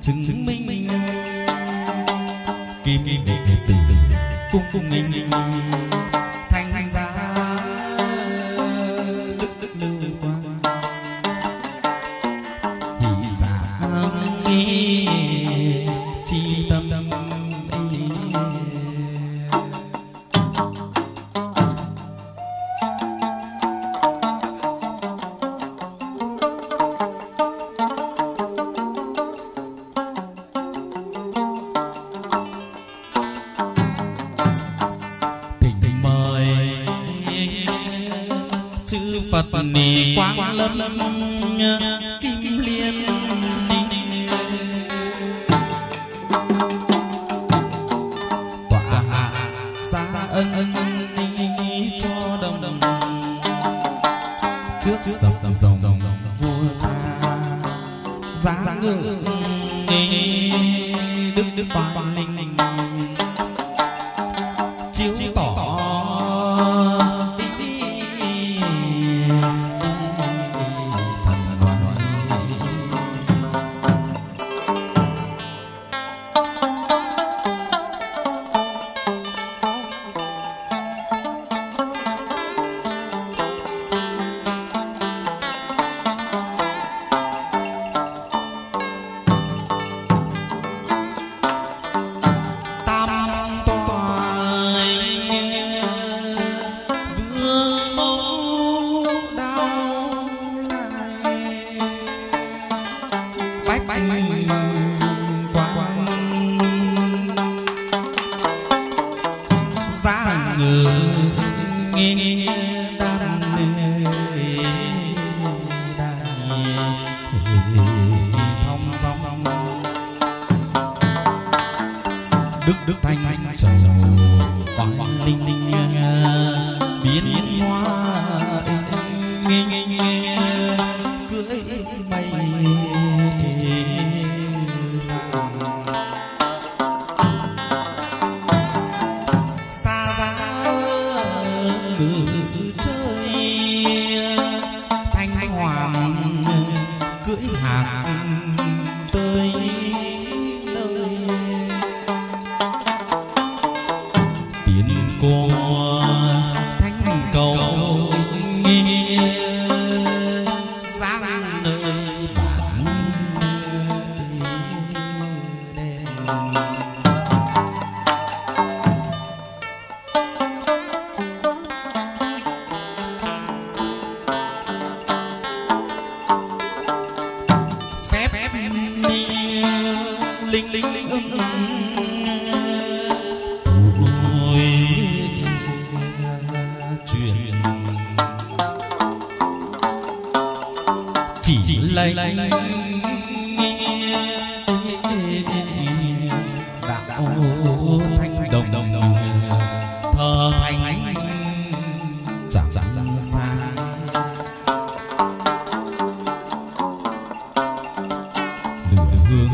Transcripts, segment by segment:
chứng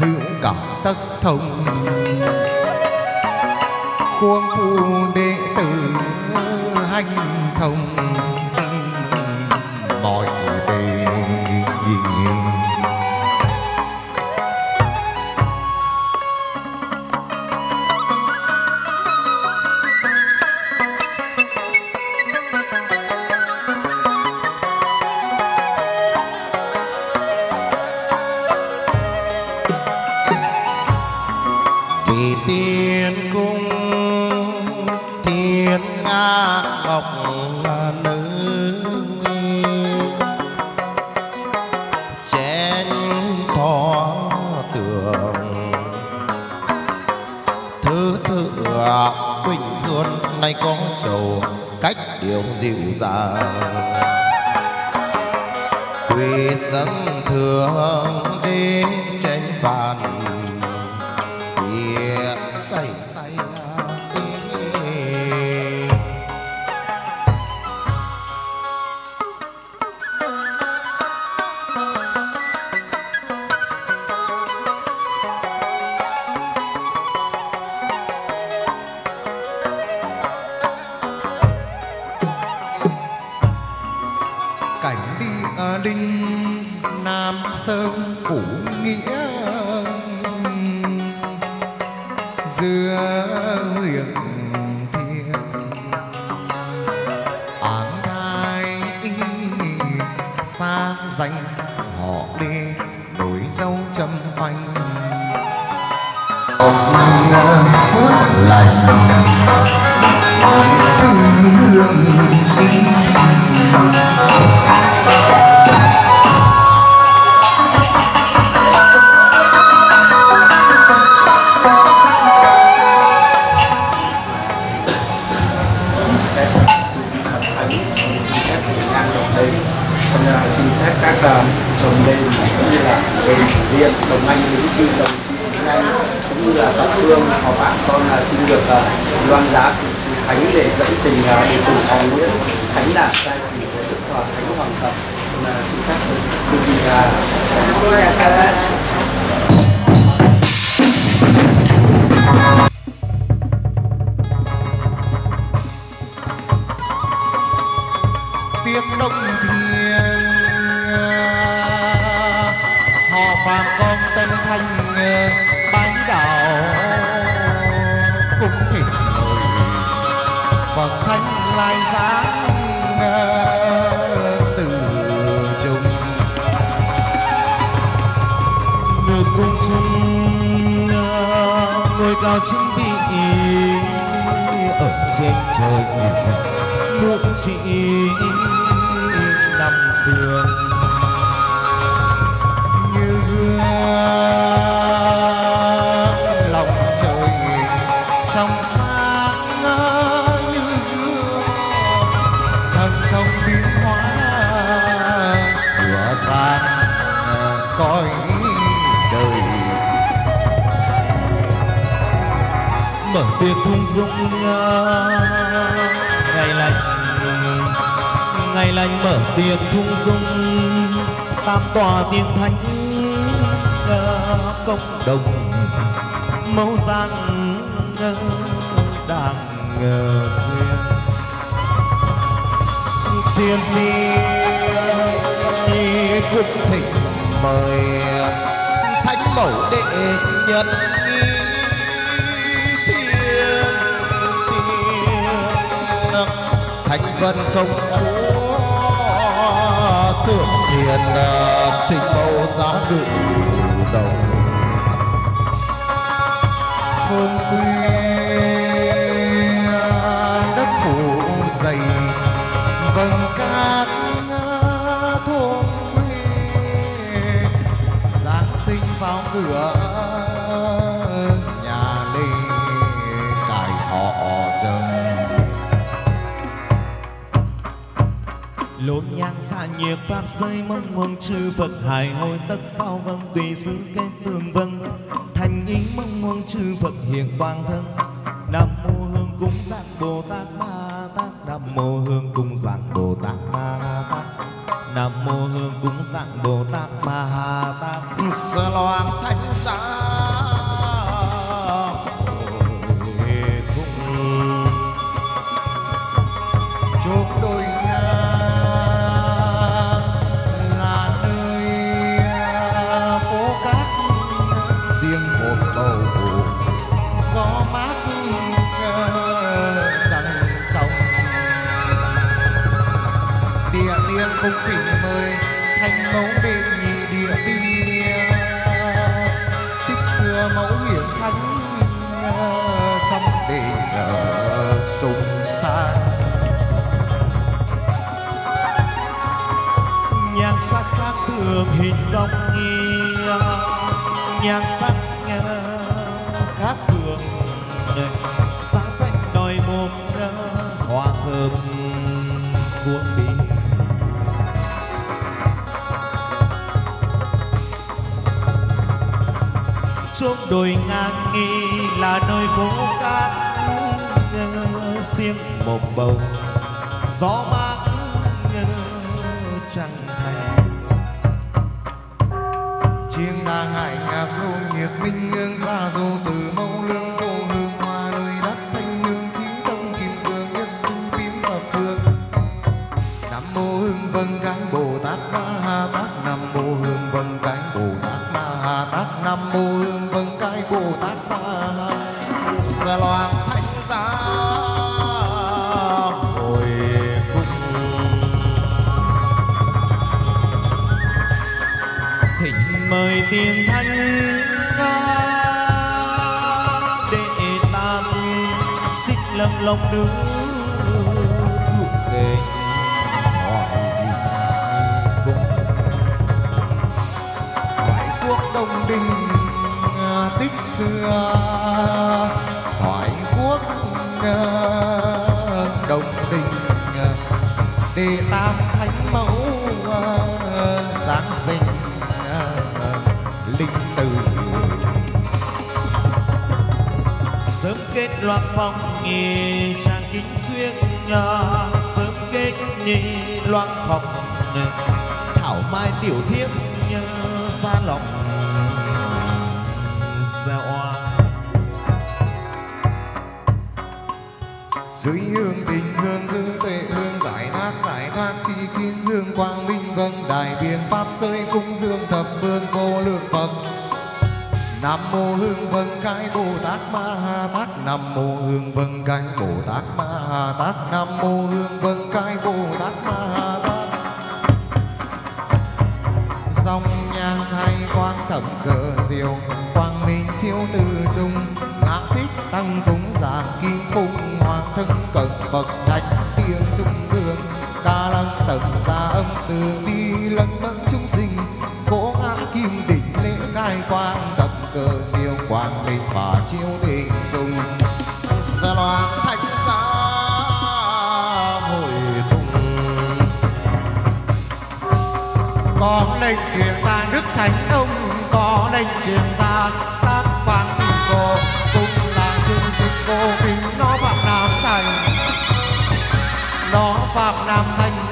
hữu cảm tất thông. Khuôn phu đệ tử hành dung ngày lành ngày lành mở tiền thung dung. Tam tòa tiên thánh công đồng mẫu giang đàng xuyên thiên đi cũng thịnh mời, thánh mẫu đệ nhất. vân công chúa tượng thiền sinh mẫu giá ngự đồng. Hương quy đất phủ dày vầng các nghiệp pháp xây mong nguồn chư Phật hài hồi tất sao vâng tùy xứ kết tương vâng. Thành ý mong nguồn chư Phật hiện toàn thân. Tam thánh mẫu ờ, Giáng sinh ờ, linh tử. Sớm kết loạt phong nghi trang kính xuyên nhà sớm kết nhị loạt phòng thảo mai tiểu thiếp nhớ xa lòng dưới hương tình hương dư tuệ, hương giải thoát giải thoát, chi kiến hương quang minh vâng đại biện pháp rơi, cung dương thập phương, vô lượng phật nam mô hương vân, cái bồ tát ma ha tát. Nam mô hương vân, cái bồ tát ma ha tát. Nam mô hương vân, cái bồ tát ma ha tát. Dòng nhang hay quang thẩm cờ diệu, quang minh chiếu từ trung ngã thích tăng cúng giảng kim phật thạch tiếng trung đường, ca lăng tầng xa âm từ ti lân mẫn chúng sinh cố ngã kim đỉnh lễ khai quang tập cờ siêu quang minh và chiếu đình dùng. Sa loan thánh giá hồi tùng có lệnh truyền ra đức thánh ông, có lệnh truyền ra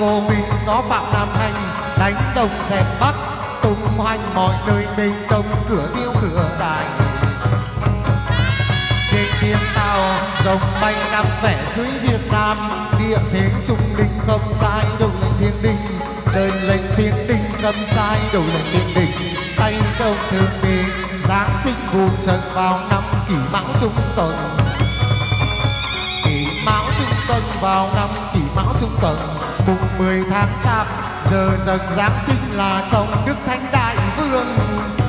ngô minh cô nó phạm nam thành đánh đông dẹp bắc, tung hoành mọi nơi mình đông, cửa tiêu cửa đại trên thiên tàu rồng bay năm vẻ dưới việt nam, địa thế trung linh không sai đầu lệnh thiên đình. Đơn lệnh thiên đình cầm sai đầu lệnh thiên đình. Tay công thương bì giáng sinh vùng trần vào năm kỷ mão trung tuần. Kỷ mão trung tuần vào năm kỷ mão trung tuần mùng 10 tháng chạp giờ giấc giáng sinh là trong đức thánh đại vương.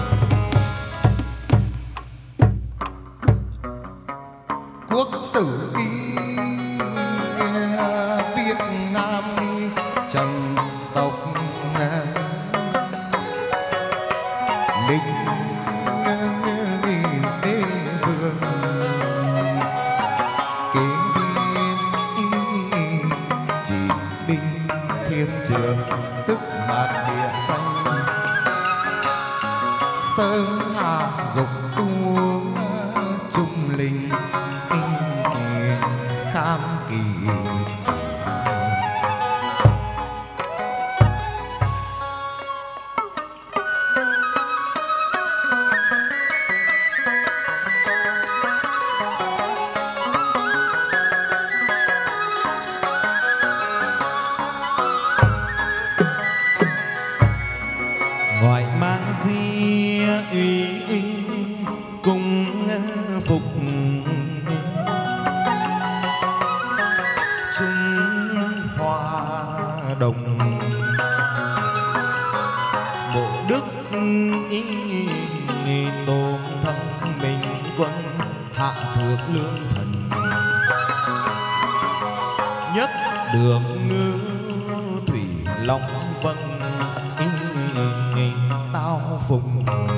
không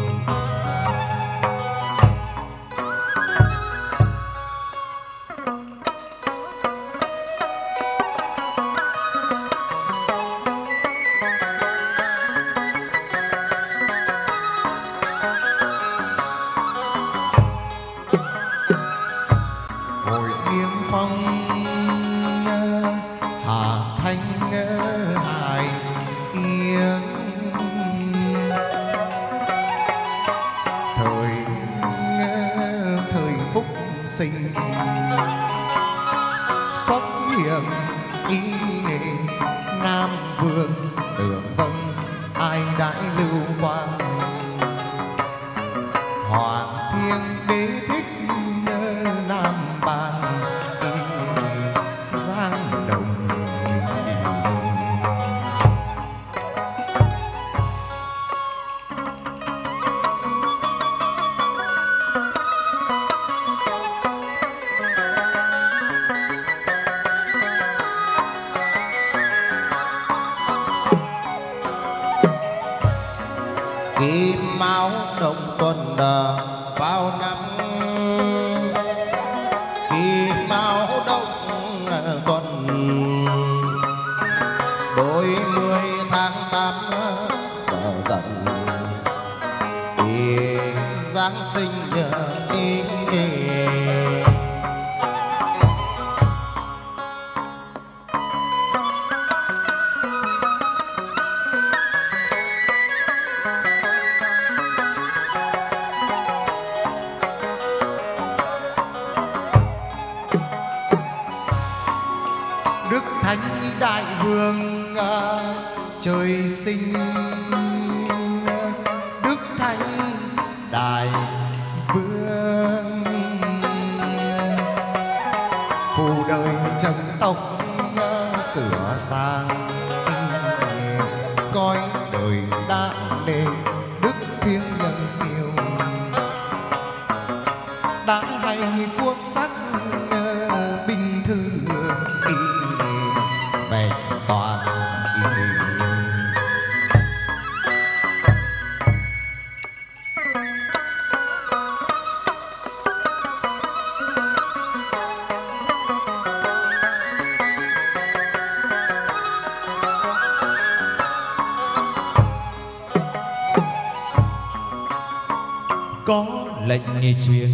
engaged you.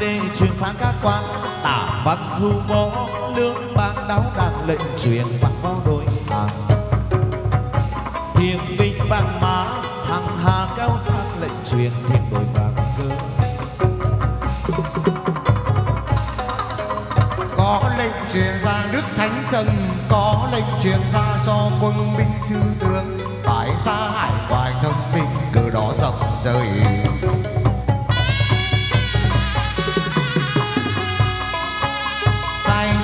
Quan truyền phán các quan. Tả văn hưu võ lương bang đáo đàn lệnh truyền vang vào đôi hàng thiên binh vàng mã, hằng hà cao sang lệnh truyền thiên đội vàng cơ. Có lệnh truyền ra đức thánh trần, có lệnh truyền ra cho quân binh chư tướng.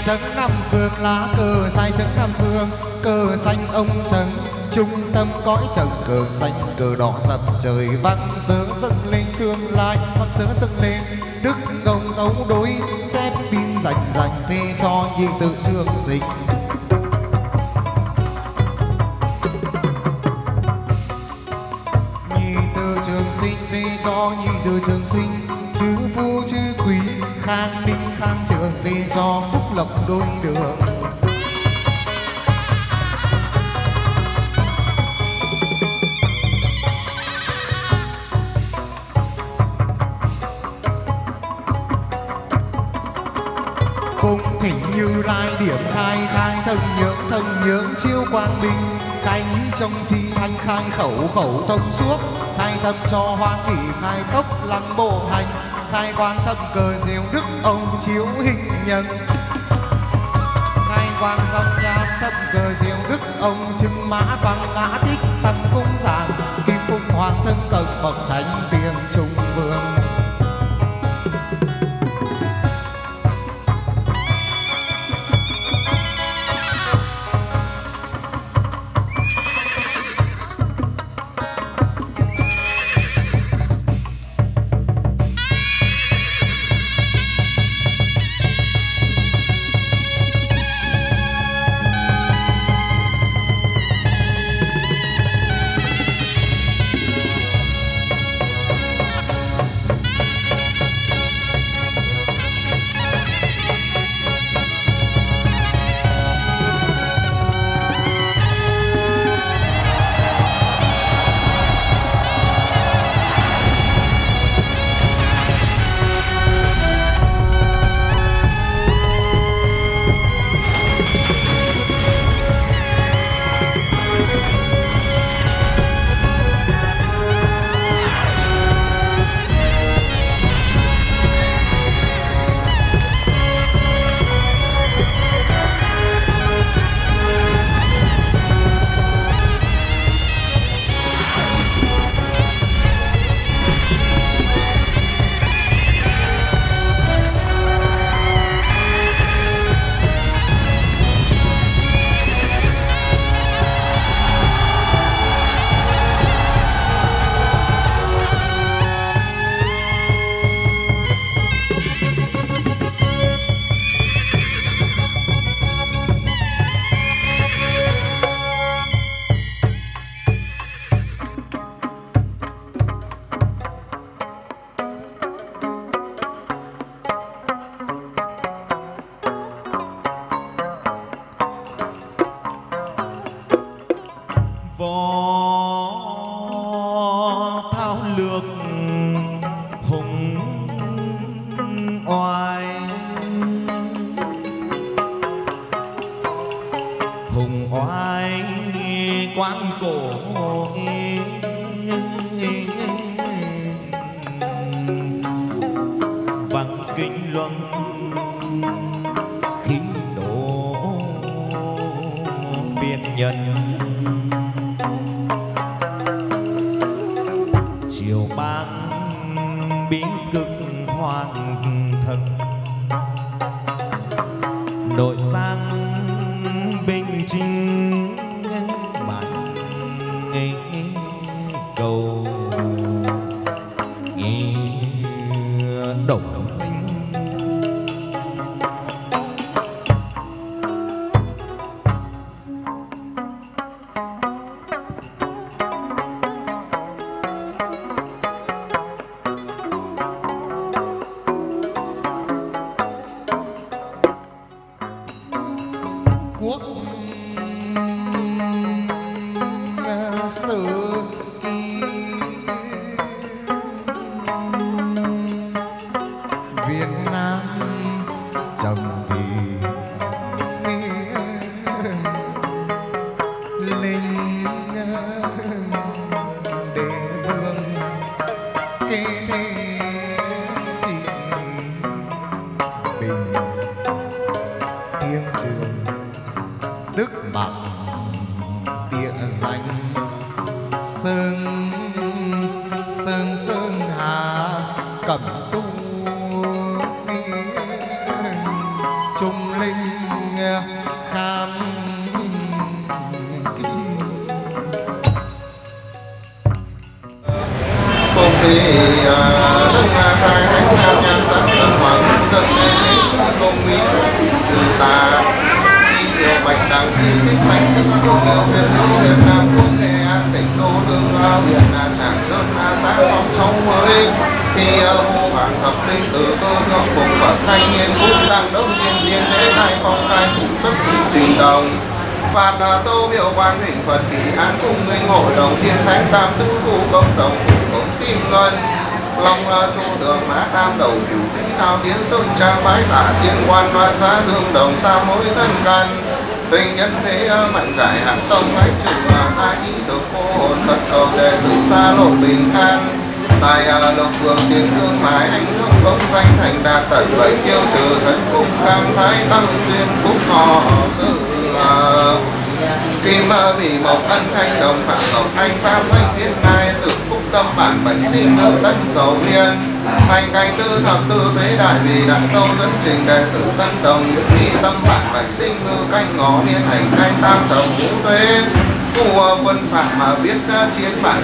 Sấn chấn năm phương lá cờ sai chấn năm phương cờ xanh ông sấn trung tâm cõi trần cờ xanh, cờ đỏ dập trời vang sướng dâng lên tương lai vang sướng dâng lên đức ngông tấu đối. Chép pin rành rành phê cho nhị tự trường sinh. Đôi đường. Cung thỉnh như lai điểm khai khai thân nhượng thân nhượng chiêu quang minh. Khai nghĩ trong chi thanh, khai khẩu khẩu thông suốt. Khai tâm cho hoa kỳ khai tốc lăng bộ hành khai quang tâm cờ diệu đức ông chiếu hình nhân quang dòng nhang thấp cờ diệu đức ông chứng mã vàng ngã tích tăng cung giảng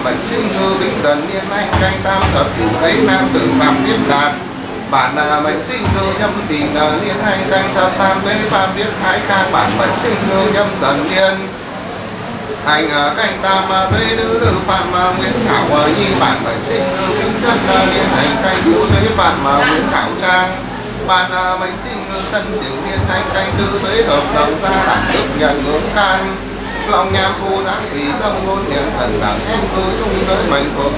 mệnh sinh ngư vĩnh dần niên anh canh tam thập cửu ấy nam tử phạm biết đạt. Bản là mệnh sinh ngư nhâm tỳ nờ niên anh canh thập tam ấy phạm biết thái khang bản mệnh sinh ngư nhâm dần niên hành à, ở canh tam à, tuế nữ tử phạm à, nguyễn thảo nhi. Bản mệnh sinh ngư vĩnh chất niên hành canh thiếu tuế phạm nguyễn thảo trang. Bàn mệnh sinh ngư tân xỉu niên hành canh tư tuế hợp đồng gia đẳng đức nhận ngưỡng can lòng nham phu tháng vì tâm ngôn niệm thần đảng xem cư trung giới mệnh thuộc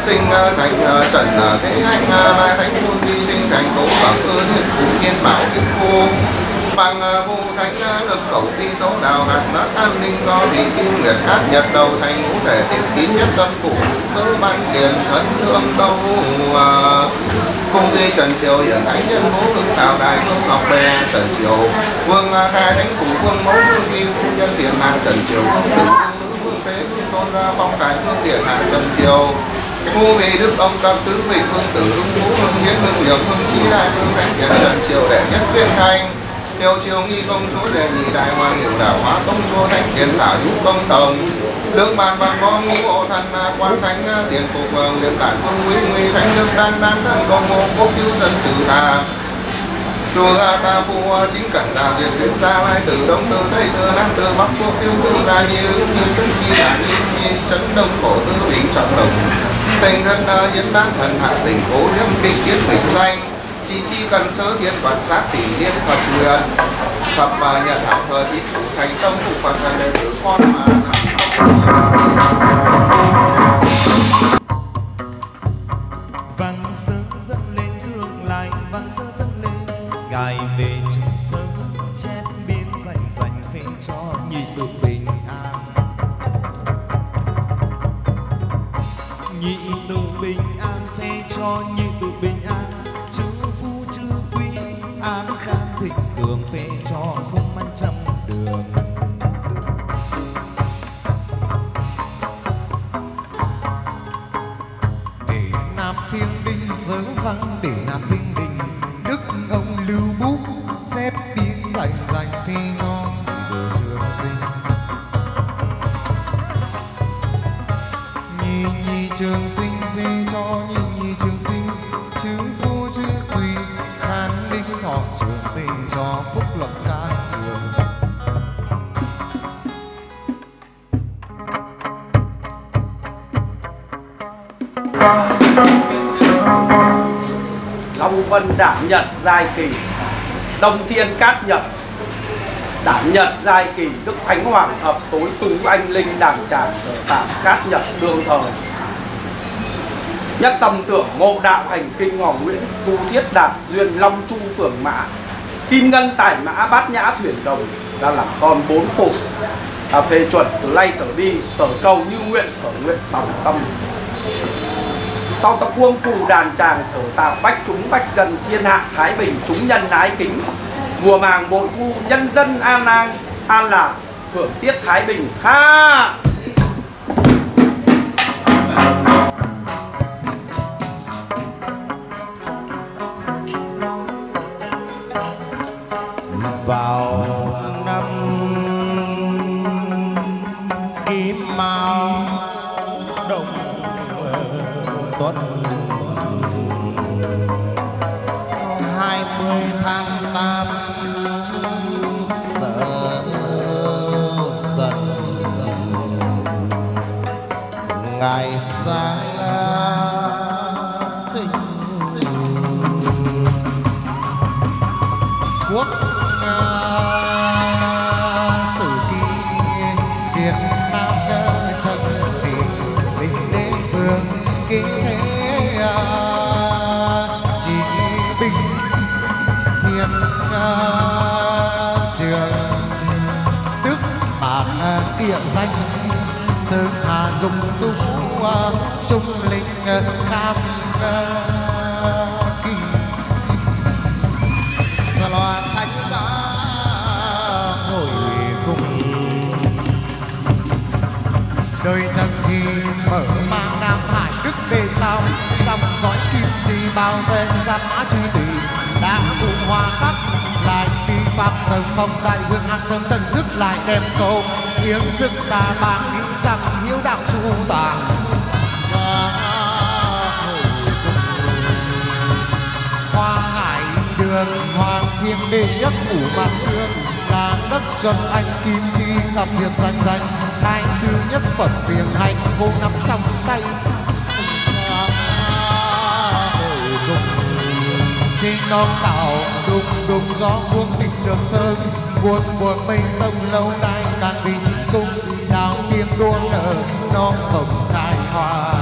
sinh à, thành à, trần à, thế hạnh lai thánh môn vi linh thành cố bằng cư thiên phú kiên bảo kiếp khu bằng à, vô thánh lực à, khẩu ti tố đào hạt nó an ninh do vị kim nguyệt cát nhật đầu thành ngũ thể tiết tín nhất tâm phụ sơ ban tiền thân thương đâu à. cung di trần triều hiển thánh nhân vũ hưng tạo đài công ngọc bè. Trần triều vương khai thánh cùng vương mẫu vương kim cung nhân tiền hàng trần triều công tử vương thế vương tôn ra phong cải vương tiền hàng trần triều Ngô vị đức ông tam tứ vị phương tử hưng vũ hưng hiến hưng nhược hưng trí đại hưng thánh nhân trần triều đệ nhất viên thanh tiêu chiêu nghi công chúa đề nhị đại hoàng hiểu đảo hóa công chúa thành tiền tả giúp công đồng. Lương bàn bàn bom ngũ hộ thần quan thánh tiền phục nguyễn tản công quý nguy thánh đức đang đang thân công ngô quốc cứu dân trừ tà. Chùa ta phu chính cảnh tà duyệt tuyến gia lai từ đông từ tây từ nam từ bắc quốc cứu cư gia như như sức chi đà như như chấn đông cổ tư bình trọng đồng. Tình thân hiến đan thần hạ tình cố nhâm kinh kiến bình danh chi chi cần sớ thiên quan sát tỷ liên và chủ thập và nhận học thờ thí chủ thành tâm phụ phật thần đệ tử con mà làm kỳ. Đông thiên cát nhật đảm nhật giai kỳ đức thánh hoàng hợp tối tú anh linh đảng tràng sở tạm cát nhật đương thời. Nhất tâm tưởng ngộ đạo hành kinh ngọc nguyễn tu thiết đạt duyên long chu phường mã kim ngân tài mã bát nhã thuyền đồng ra làm con bốn phụ. À, phê chuẩn từ nay trở đi sở cầu như nguyện sở nguyện bằng tâm sau tập quân phù đàn tràng sở tạo bách chúng bách dân thiên hạ, thái bình chúng nhân, ái kính. Mùa màng bội thu nhân dân an an an lạc hưởng tiết thái bình ha đất xuân anh, kim chi gặp diệp danh danh đại sư nhất phật viền hành cô nắm trong tay. Trên non đảo đùng đùng, gió buông tình trường sơn. Buồn buồn mây sông lâu nay, càng vì chính cung sao kiếm đua nở non không tài hoa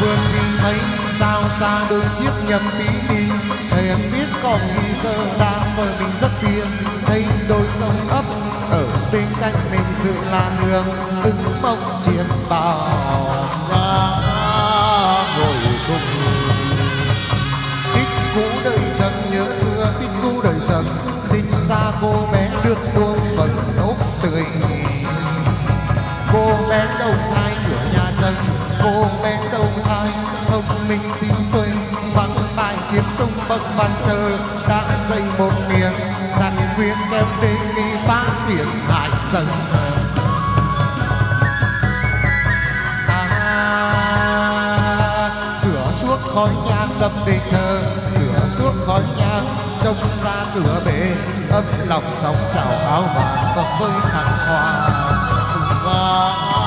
vương nhìn thấy sao xa đôi chiếc nhầm tí đi thầy em biết còn bây giờ đang mời mình rất tiên thấy đôi sông ấp, ở bên cạnh mình sự là đường. Từng mộng chiến bao ra ngồi cùng. Tích cũ đời trần, nhớ xưa tích cũ đời trần. Sinh ra cô bé được đuông phần bậc văn thơ đã dây một miệng rằng quyến em đến khi phá biển hại dần à, cửa suốt khói nhang đập đền thờ cửa suốt khói nhang trông ra cửa bể. Ấm lòng sóng trào áo vàng và với thăng hoa. Và vâng.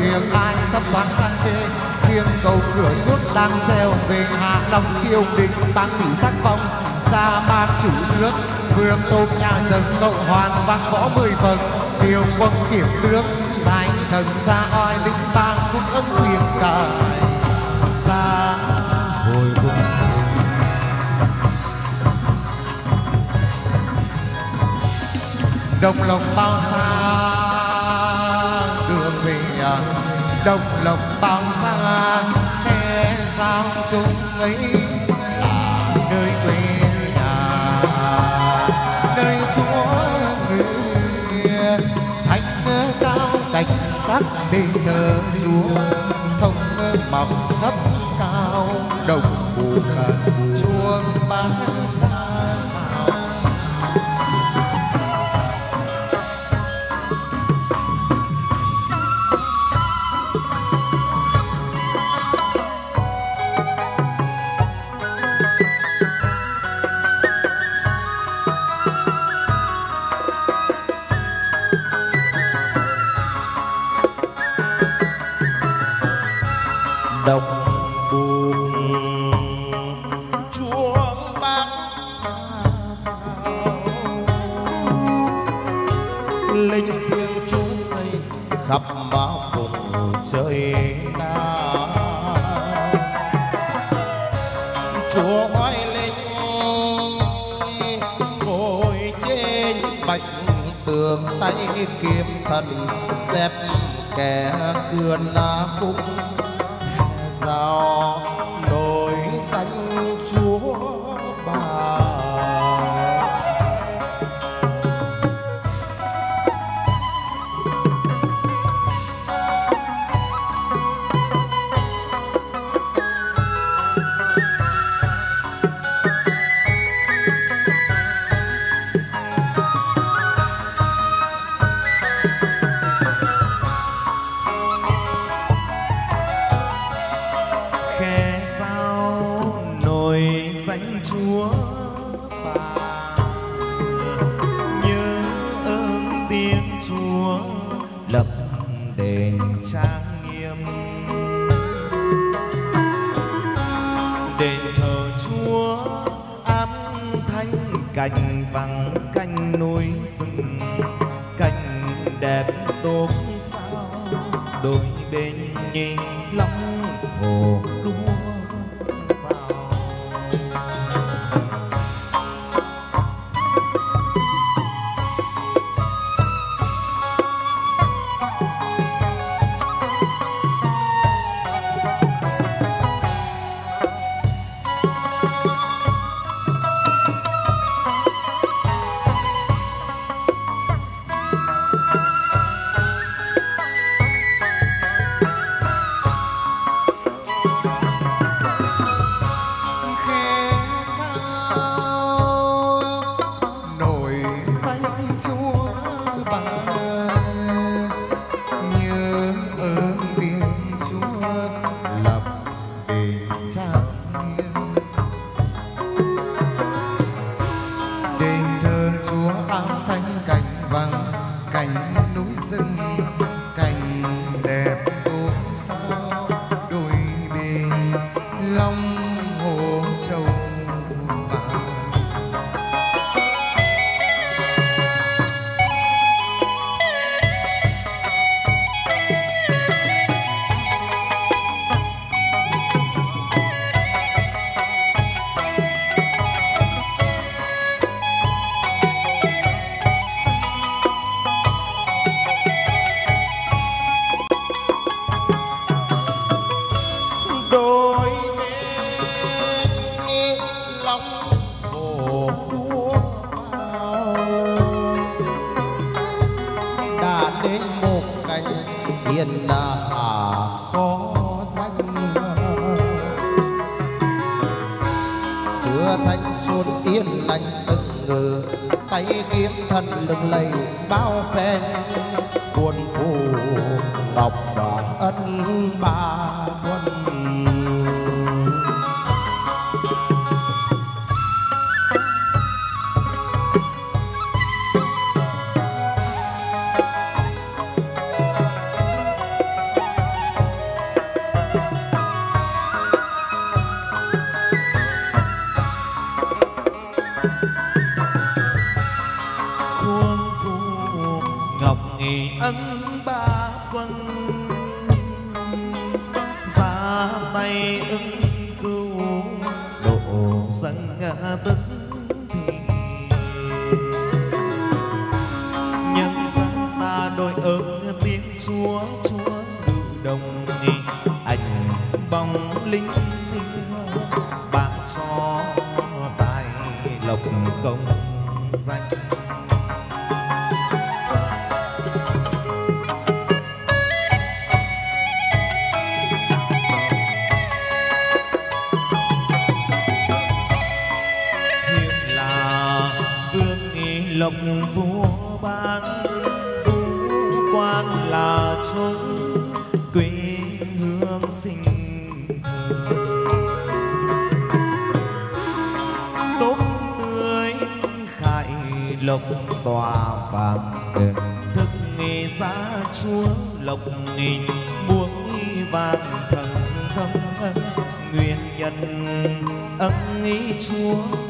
Ngự ai thấp thoáng sang kê. Thiên cầu cửa suốt đang treo về hạ long chiêu định tăng chỉ sắc phong xa mang chủ nước. Vương tôn nhà trần cậu hoàng vang võ mười phần điều quân kiểm tướng thành thần xa oai linh sang cũng âm quyền cả. Xa hồi cùng đồng lòng bao xa? Đồng lộc bao xa, khe giao chung ấy. Là nơi quê nhà, nơi chúa người. Thánh cao cảnh sắc bây giờ chúa, thông mọc thấp cao, đồng buồn chuông bán xa. độc lộc công danh. tòa vàng đền thức nghề giá chúa, lộc nghìn buông nghi vàng thần thâm nguyện nhân ân nghi chúa.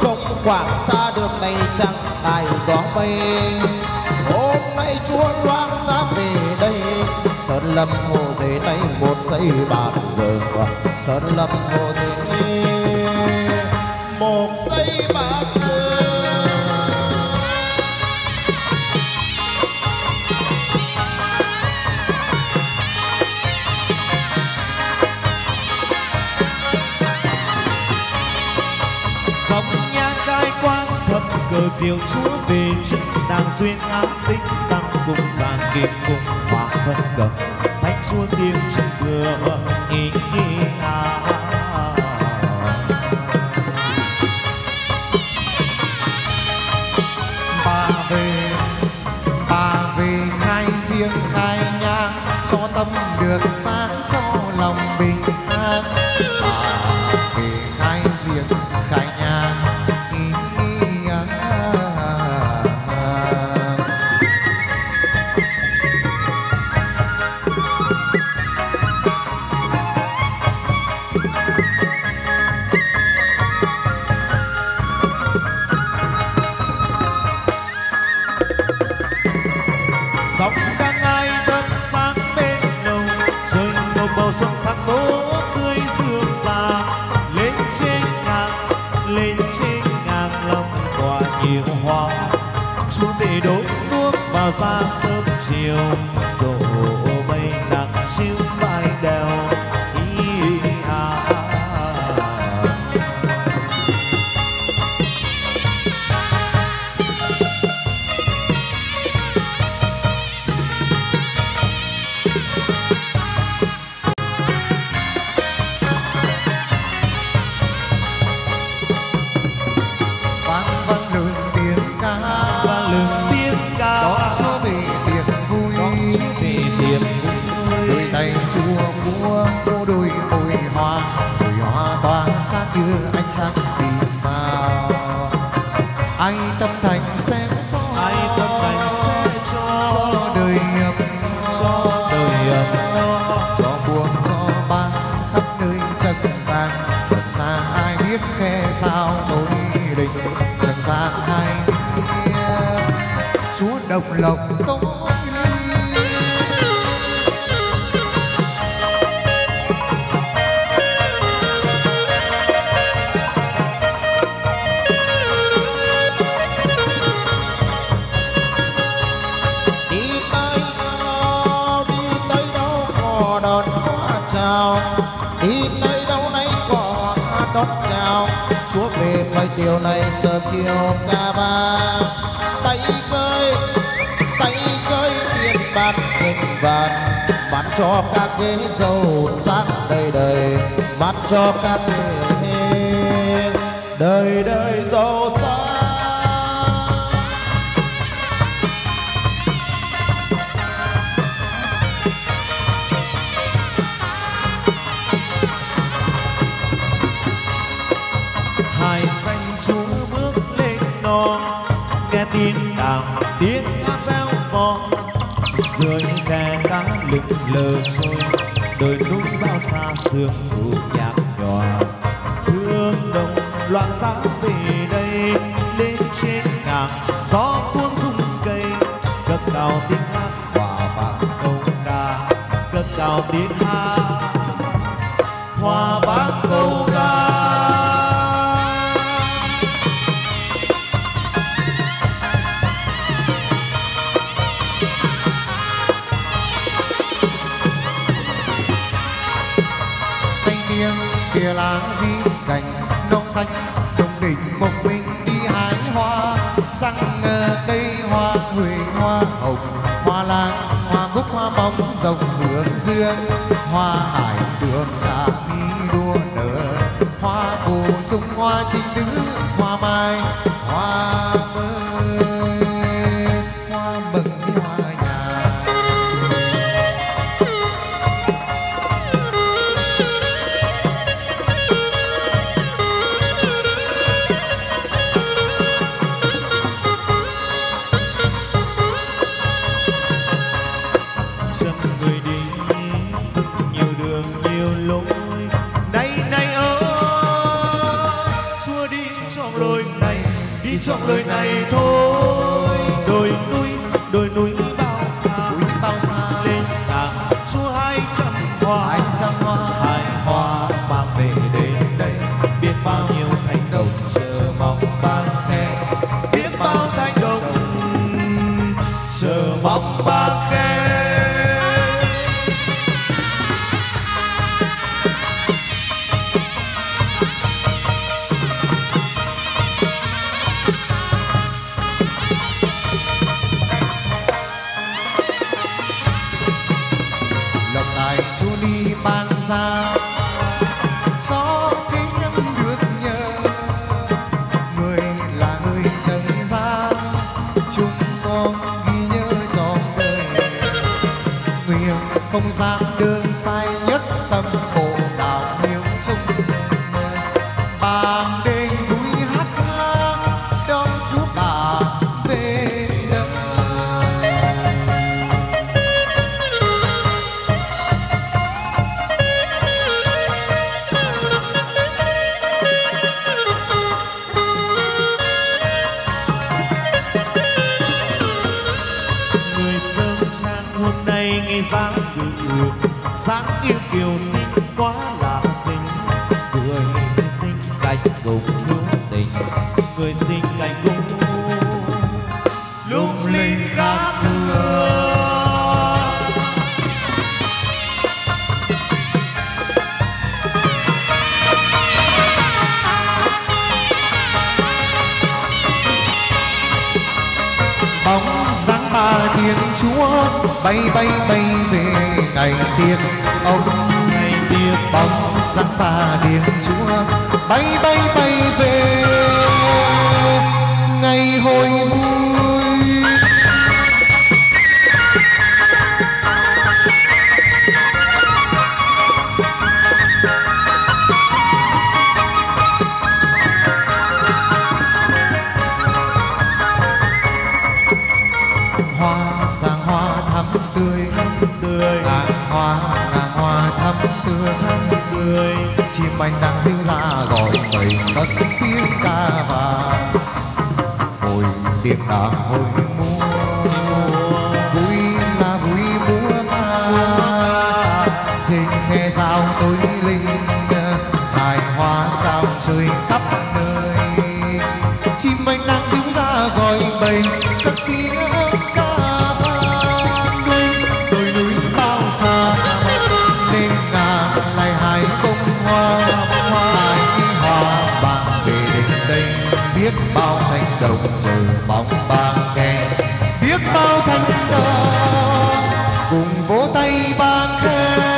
Không quảng xa đường này chẳng tài gió mây. Hôm nay chúa loan ra về đây, sơn lâm hồ dưới tay một giây bàn giờ sơn lâm hồ dưới diệu chúa về chân nàng duyên an tích tăng cùng giàn kim cùng hoàng thân cầm thánh chúa tiêu chân cửa ý ý à. bà về bà về khai riêng khai nhang cho tâm được sáng cho lòng bình an bà sớm dưới khe đá lững lờ trôi đôi núi bao xa sương phủ nhạt nhòa. Thương đồng loạn giá về đây, lên trên ngàn, gió cuốn xanh trong đỉnh một mình đi hái hoa. Sang ngờ đây hoa, huệ hoa, hồng hoa lan, hoa cúc, hoa bóng, rồng hướng dương. Hoa hải đường trà mi đua nở, hoa phù dung hoa trinh nữ hoa mai. Vietnam đồng rồi bóng ba khe biết bao thăng trò cùng vỗ tay ba khe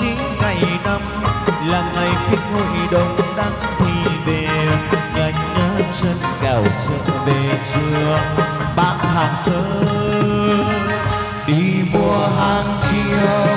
chín ngày năm, là ngày phiên hội đồng đăng thì về. Ngành nhân dân cào trở về trường hàng sớm đi mua hàng chiều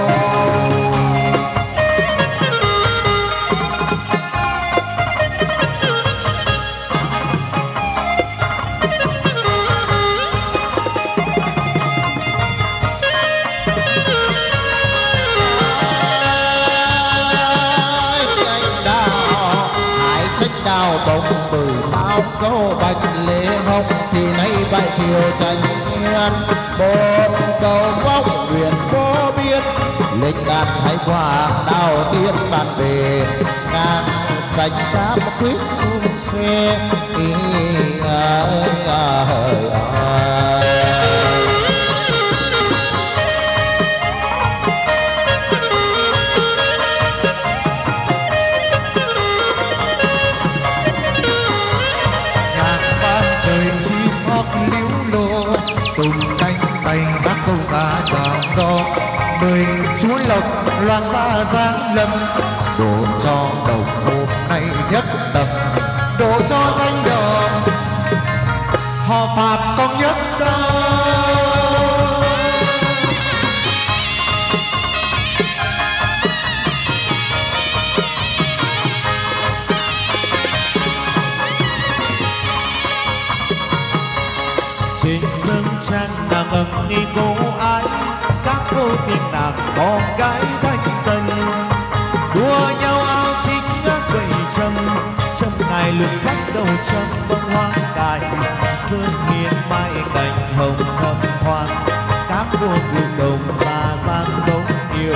tranh ngăn một đầu vong huyền vô biên lịch an thái hòa đào tiên bàn về ngang sạch cám quyết xung xuê, ý à, ơi à, ơi à, ơi. mời chú lộc loan ra giang lâm đổ cho đồng hôm nay nhất tập đổ cho thanh đồng họ phạt con nhất tâm trên sân trang nàng nghi cô ai các cô tiên nàng con gái thanh tân đua nhau ao chính gầy trầm trầm ngài lượt rắc đầu trầm bông hoang cài sơn hiên mai cành hồng thâm thoáng các cô gương đồng và giang đông yêu.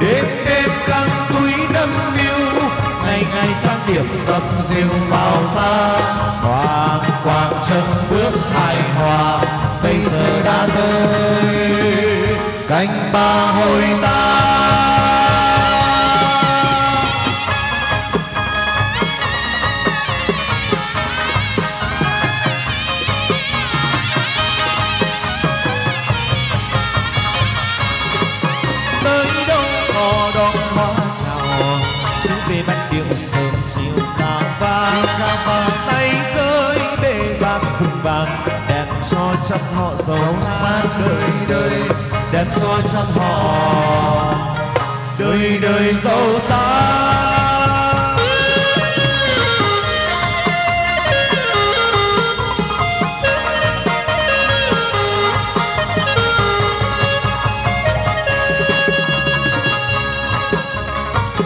Đêm đêm căng túi đâm miêu ngày ngày sang điểm dập dìu vào xa hoàng quang chân bước hài hòa, bây giờ đã tới cánh ba hồi ta. Tới đâu có đón hoa chào, chú về bánh điệu sớm chiều cà vàng tay khơi, bề bạc rừng vàng, đẹp cho trăm họ giàu sang đời đời đem cho trăm họ. Đời đời giàu sang.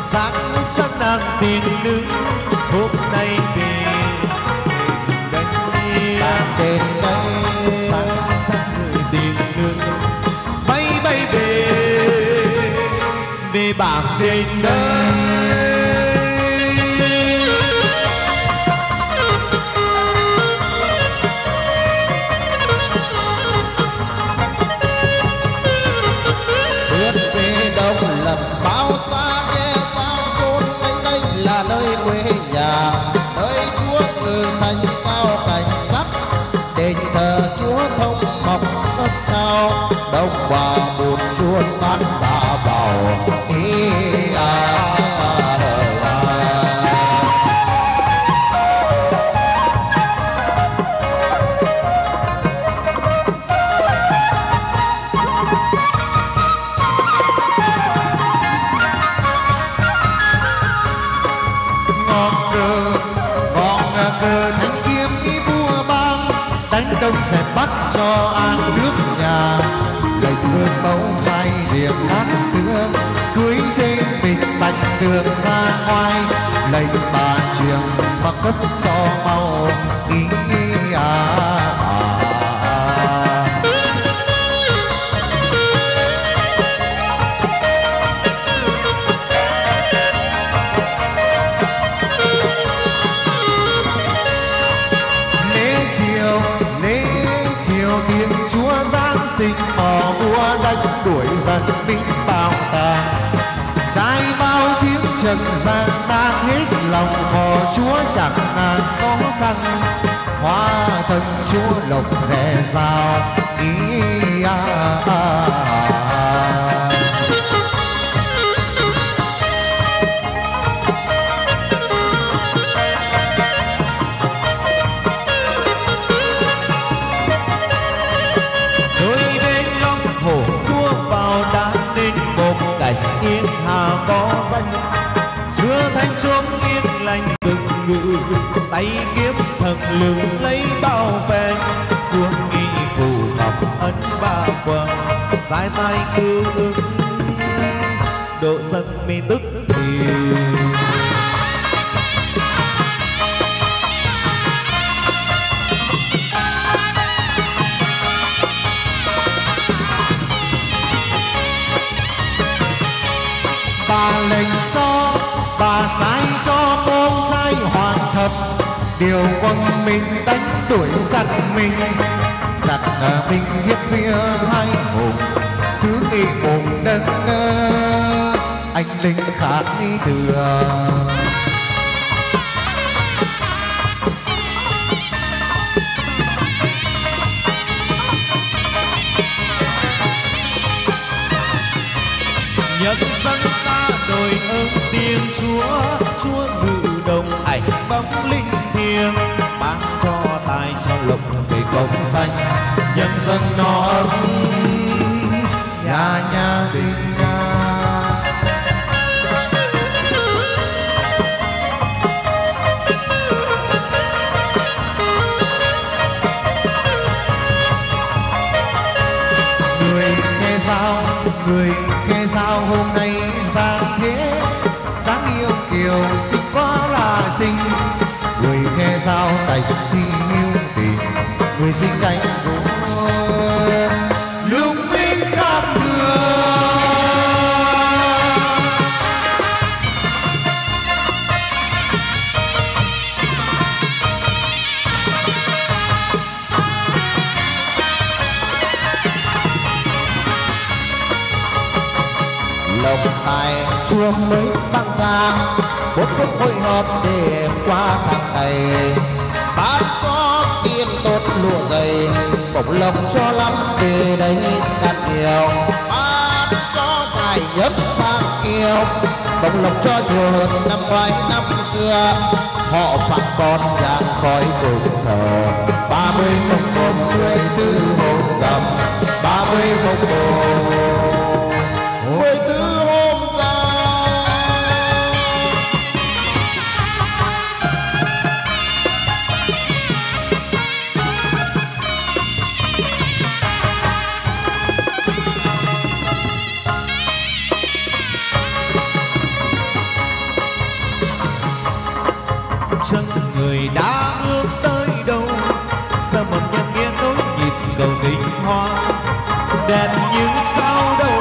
Sáng sắc nàng tìm nữ hôm nay về. Đây đến đây sáng sắc đến đây bà trường mà cấp cho mau ý à, à, lễ chiều lễ chiều tiếng chúa giáng sinh hò vua đánh đuổi giặc binh bao tàng. Trai bao chiến trần gian lòng phò chúa chẳng nàng khó khăn hóa thân chúa lộc ghé rào ý à, à, à. Ngự, tay kiếm thần lừng lấy bao phen quân nghi phù ngọc ấn ba quần sai tay cứu ứng. Độ dân mi tức thì bà lệnh cho bà sai cho con trai hoàng thập. Điều quân mình đánh đuổi giặc mình. Giặc mình hiếp vía hai hùng. Xứ nghị hùng nâng anh linh khả nghi thừa. Nhân dân ta đồi ơn thiêng chúa chúa ngự đồng ảnh bóng linh thiêng ban cho tài cho lộc về cống xanh nhân dân nó ấm, nhà nhà bình người nghe sao người nghe sao hôm nay kiều quá là xinh người khe giao cảnh si yêu tình người sinh cánh của lung linh khác thường. Lộc tài chuông mới băng ra bốn phút hội họp để qua tháng ngày. Bán cho tiền tốt lụa dày, bổng lộc cho lắm về đây tan nhiều bán cho dài nhất sang kiều, bổng lộc cho nhiều hơn năm ngoái năm xưa. Họ phạt con ra khói cùng thờ. Ba mươi không một mươi tư hồn sầm ba mươi không một. Đèn những sao đâu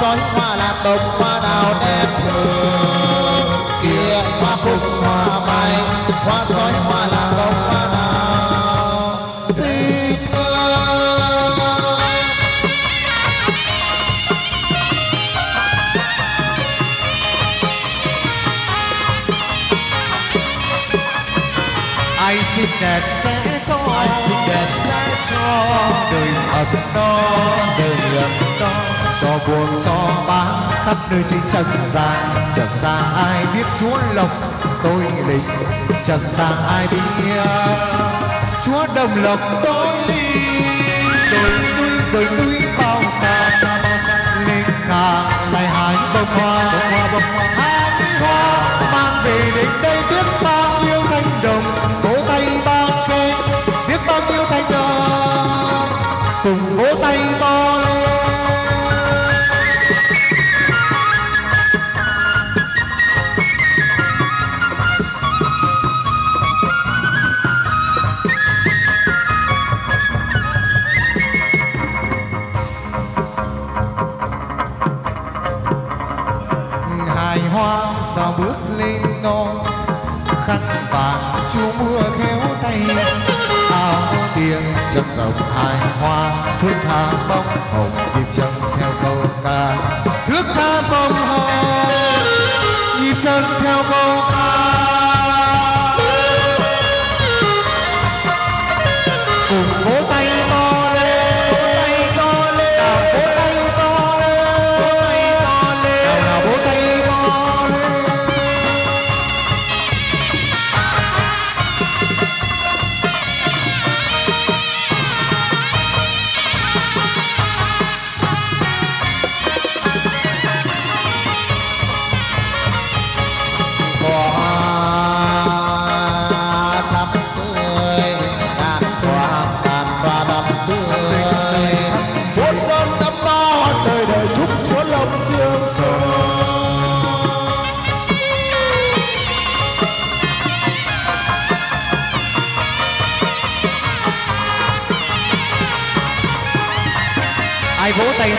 sói hoa là độc hoa đào đẹp thường kia hoa cùng hoa bay, hoa sói hoa là độc hoa đào xinh ơi ai xinh đẹp sẽ soi anh xinh đẹp cho đời ấm no đời ấm no do buồn do bán khắp nơi trên trần gian. Trần gian ai biết chúa lộc, tôi linh trần gian ai biết chúa đồng lộc, tôi linh đồi núi đồi núi bao xa xa bao xa lên hà lại hái bông hoa. Bông hoa bông hoa, hai hoa mang về đến đây biết bao chú mưa khéo tay. Áo tiền chân rộng hài hoa thước tha bông hồng nhịp chân theo câu ca.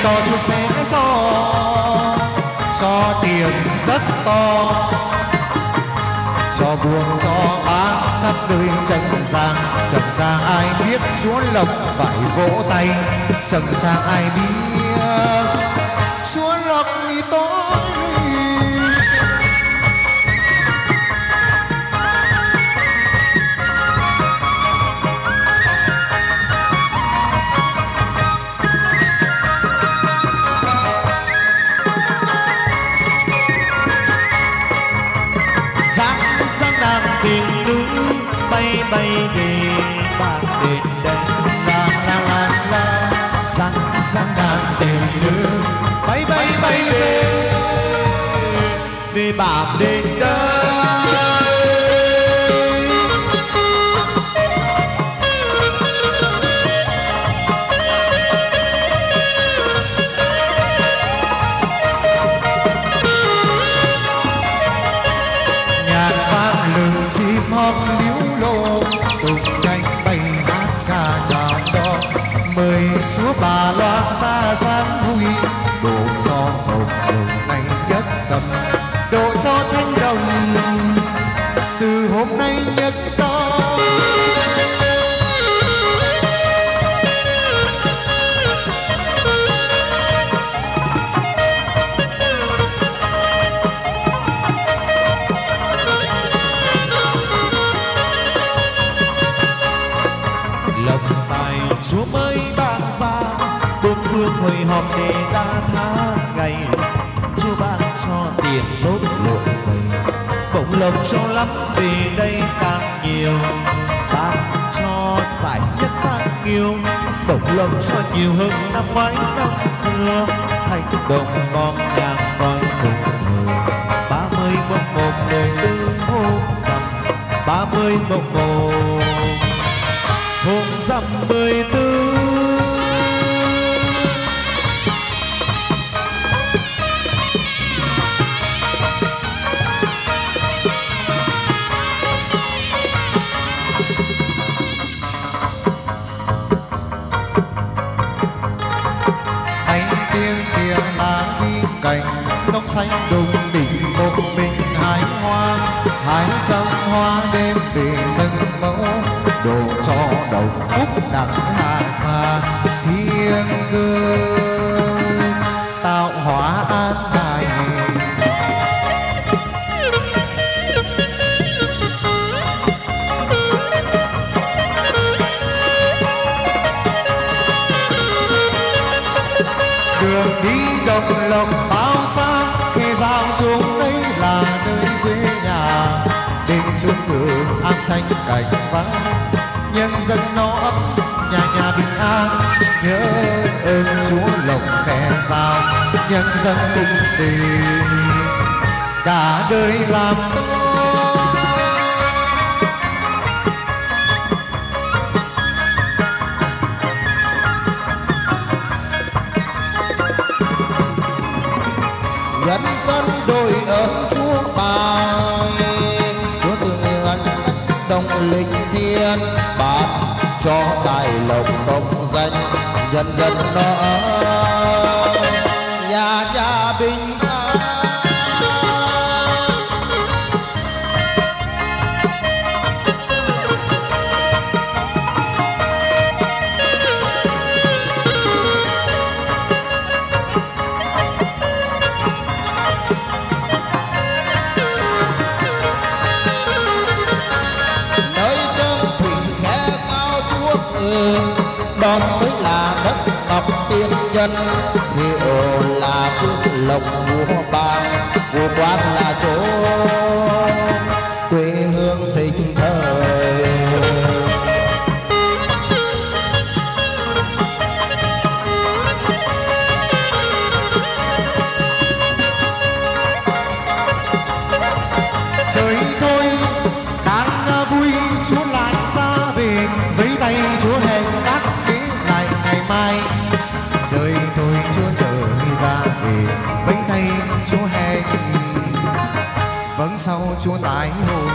to chúa sẽ do. Do tiền rất to. Cho buông cho bán khắp nơi trần gian. Trần ra ai biết chúa lộc phải vỗ tay. Trần ra ai biết bay bay về bạc đền đây la la la la. Sáng sáng nàng tìm nước. bay bay bay về. Về bạc đến đây nhạc vang lừng chim hót liễu lộc cho nhiều hơn năm ngoái năm xưa. Thành đồng con nhàng coi cùng ba mươi mồng một đời tư hôm rằm. Ba mươi mồng một. Hôm rằm mười tư nhân dân cùng xin cả đời làm nhân dân đội ơn chúa bài chúa thương ơn đồng linh thiên bát cho tài lộc công danh, nhân dân nó ơi chúa hẹn các kế lại ngày mai. Rời thôi chúa trở ra về vẫy tay chúa hẹn. Vâng sau chúa tái hồi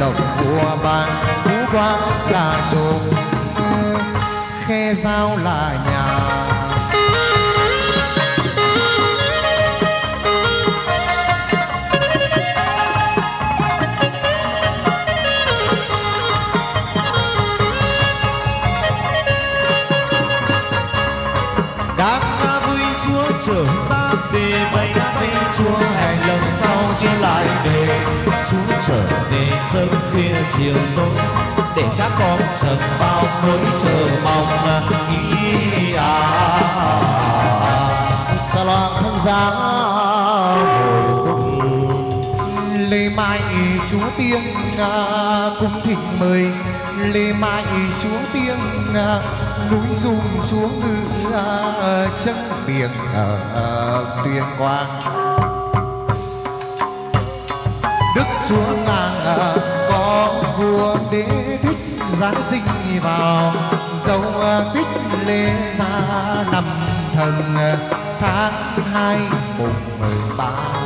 lộc của bạn. Phú quang là chốn khe sao là nhà. Đang vui chúa, trở ra về bay chúa hẹn lần sau chưa lại về. Chúa trở về sớm khuya chiều tối, để các con chờ bao nỗi chờ mong. Ý à sa loạn thân giá lê mai chúa tiên, cung thịnh mời. Lê mai chúa tiên, núi dùng xuống ngự chân biển ở ờ, tuyên quang. Chúa ngàn à, có vua đế thích giáng sinh vào dấu ờ, tích lê ra năm thần ờ, tháng hai mùng mười ba.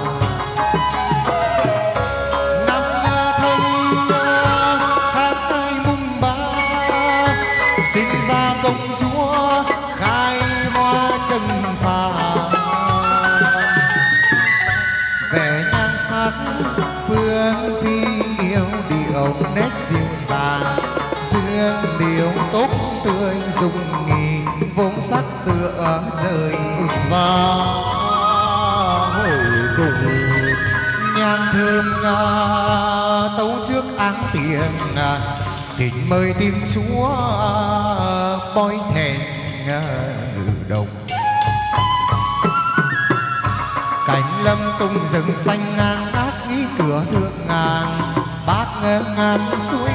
Già dương điệu tốt tươi dùng nghỉ, vốn sắc tựa trời. Và hồi cung nhang thơm nga, tấu trước áng tiền nga. Thỉnh mời tiên chúa bói thèn nga ngự đồng. Cánh lâm tung rừng xanh ngang, ác nghĩ cửa thượng ngàn. Bát ngang suối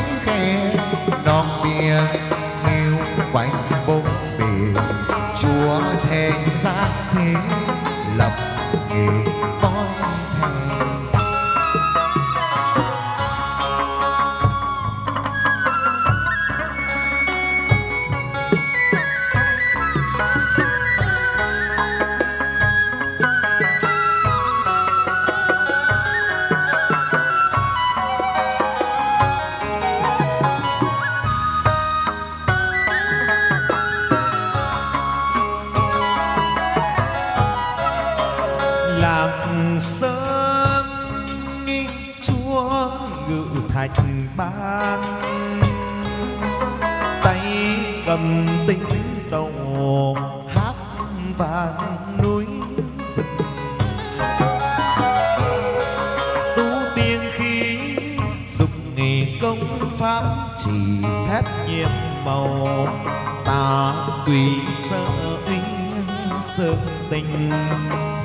uyên sơ tình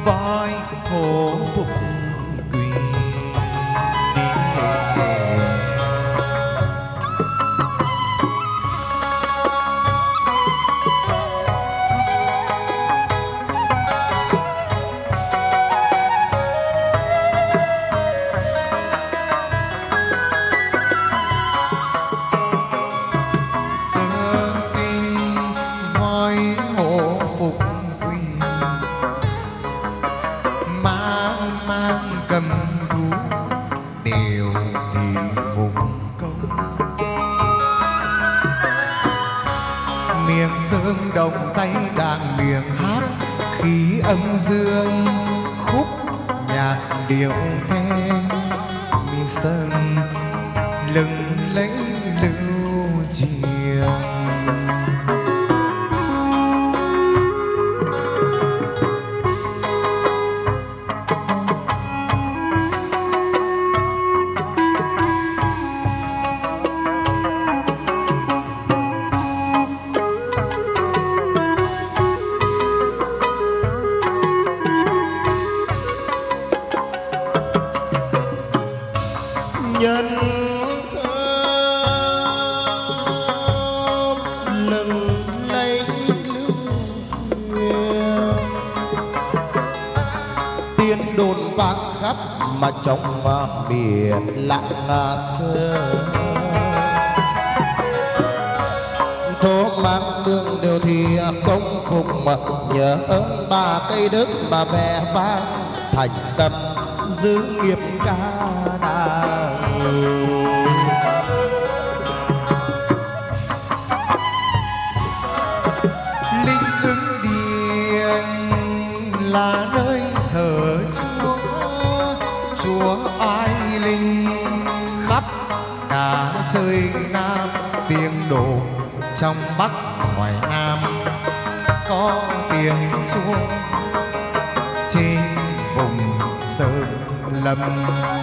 voi hồ phục đại đức mà bè vang thành tâm giữ nghiệp ca đàng là nơi thờ Chúa. Chúa ai linh khắp cả trời Nam, tiếng đồ trong Bắc lầm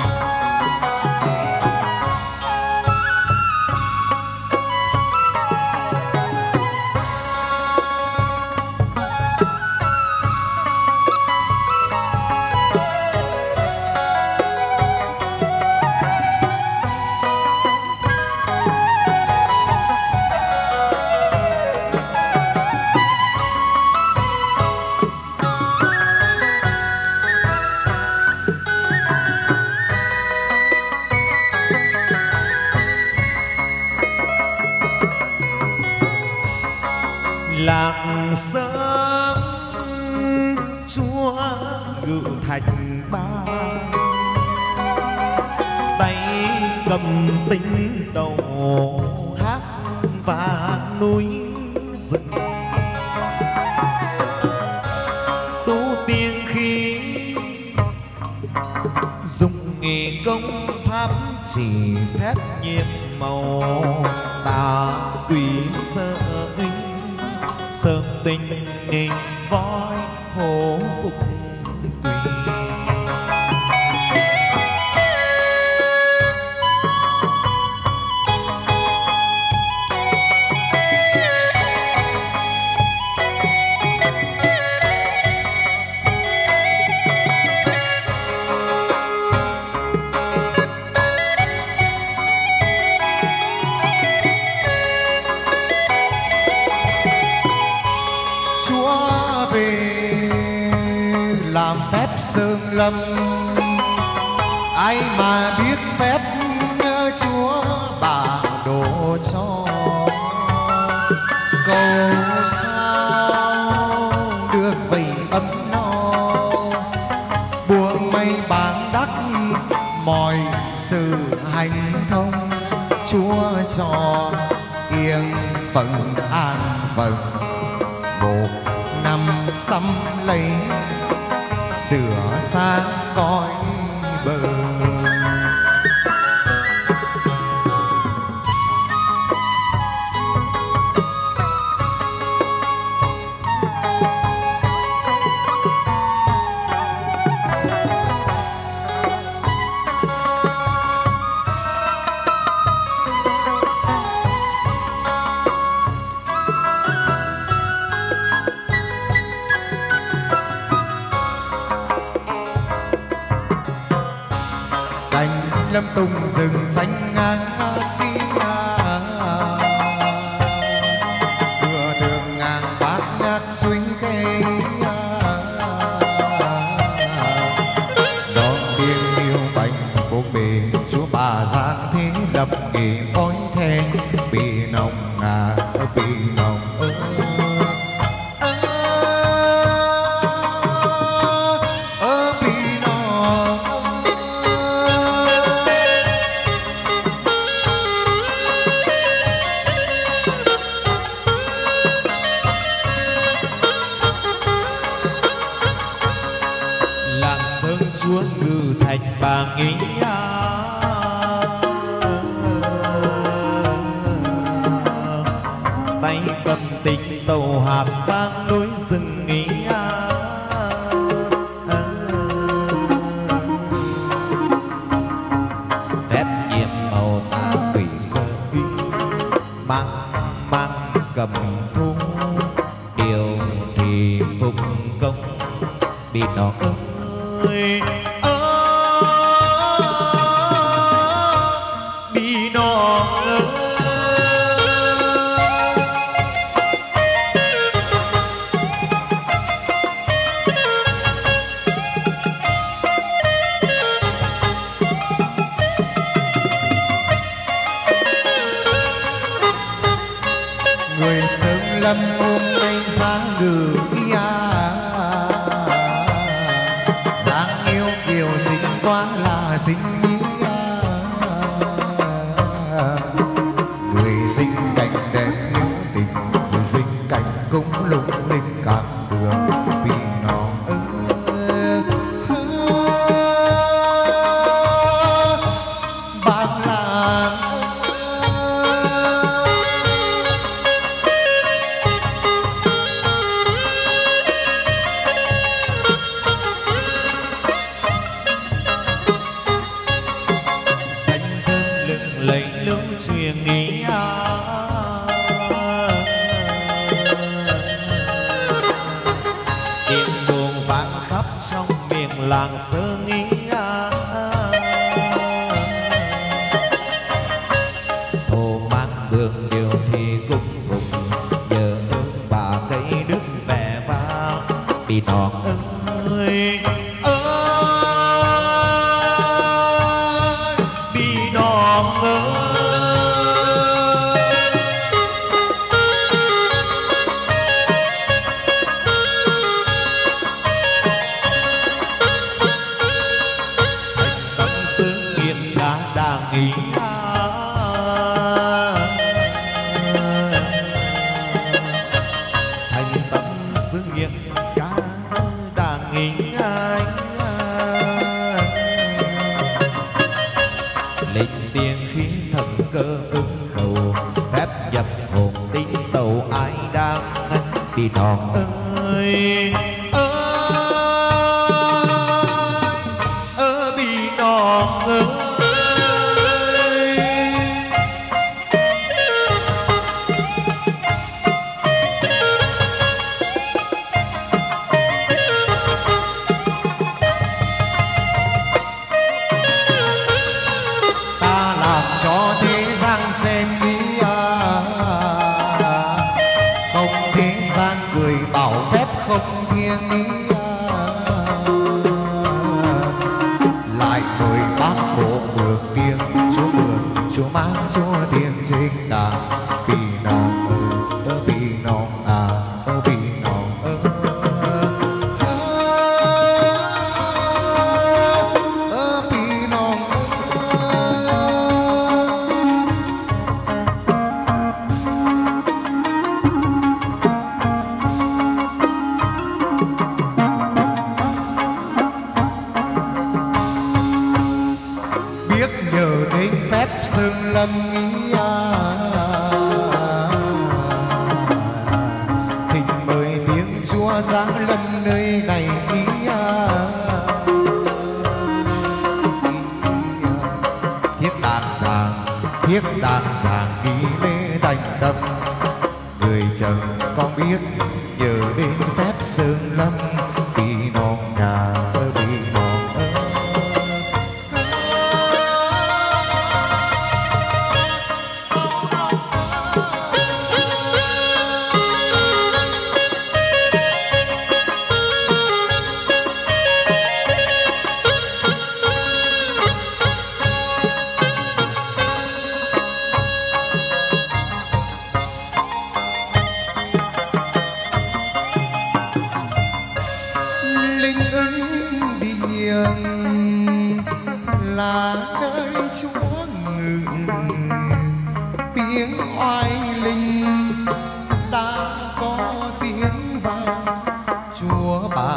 chúa bà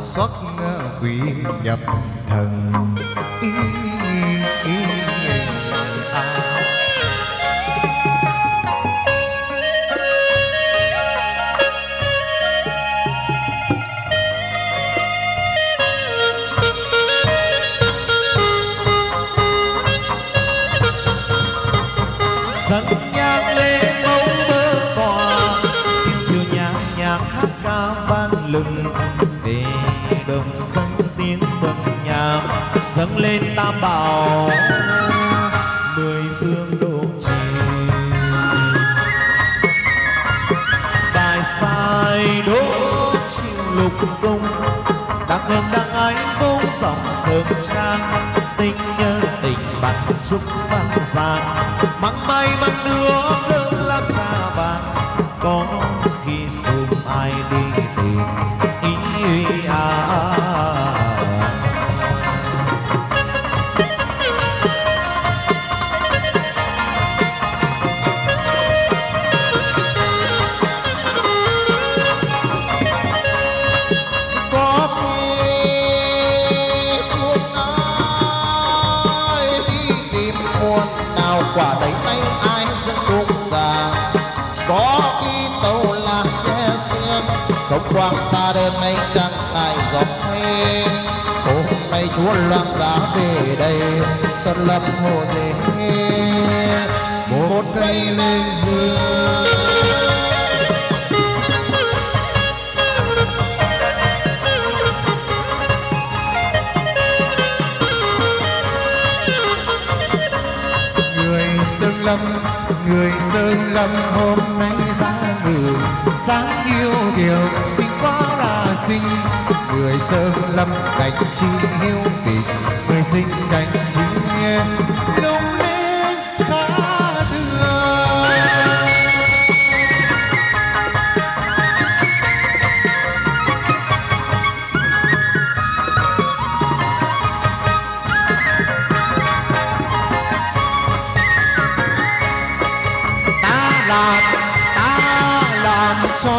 xuất quỷ nhập thần ý, ý, à. dâng lên tam bảo. Mười phương độ trì. Bài sai đỗ chịu lục công, các em đang ái cố dòng sớm trang. Tình nhớ tình bạn chúc vang giang mắng may mắng đưa lớn làm trái nay chúa loan giá về đây, sơn lâm hồ dế một cây lên dương người sơn lâm, người sơn lâm hôm nay ra từ sáng yêu điều xinh quá là xinh. Người sơn lâm cảnh chi hiếu tình người sinh cảnh chi lung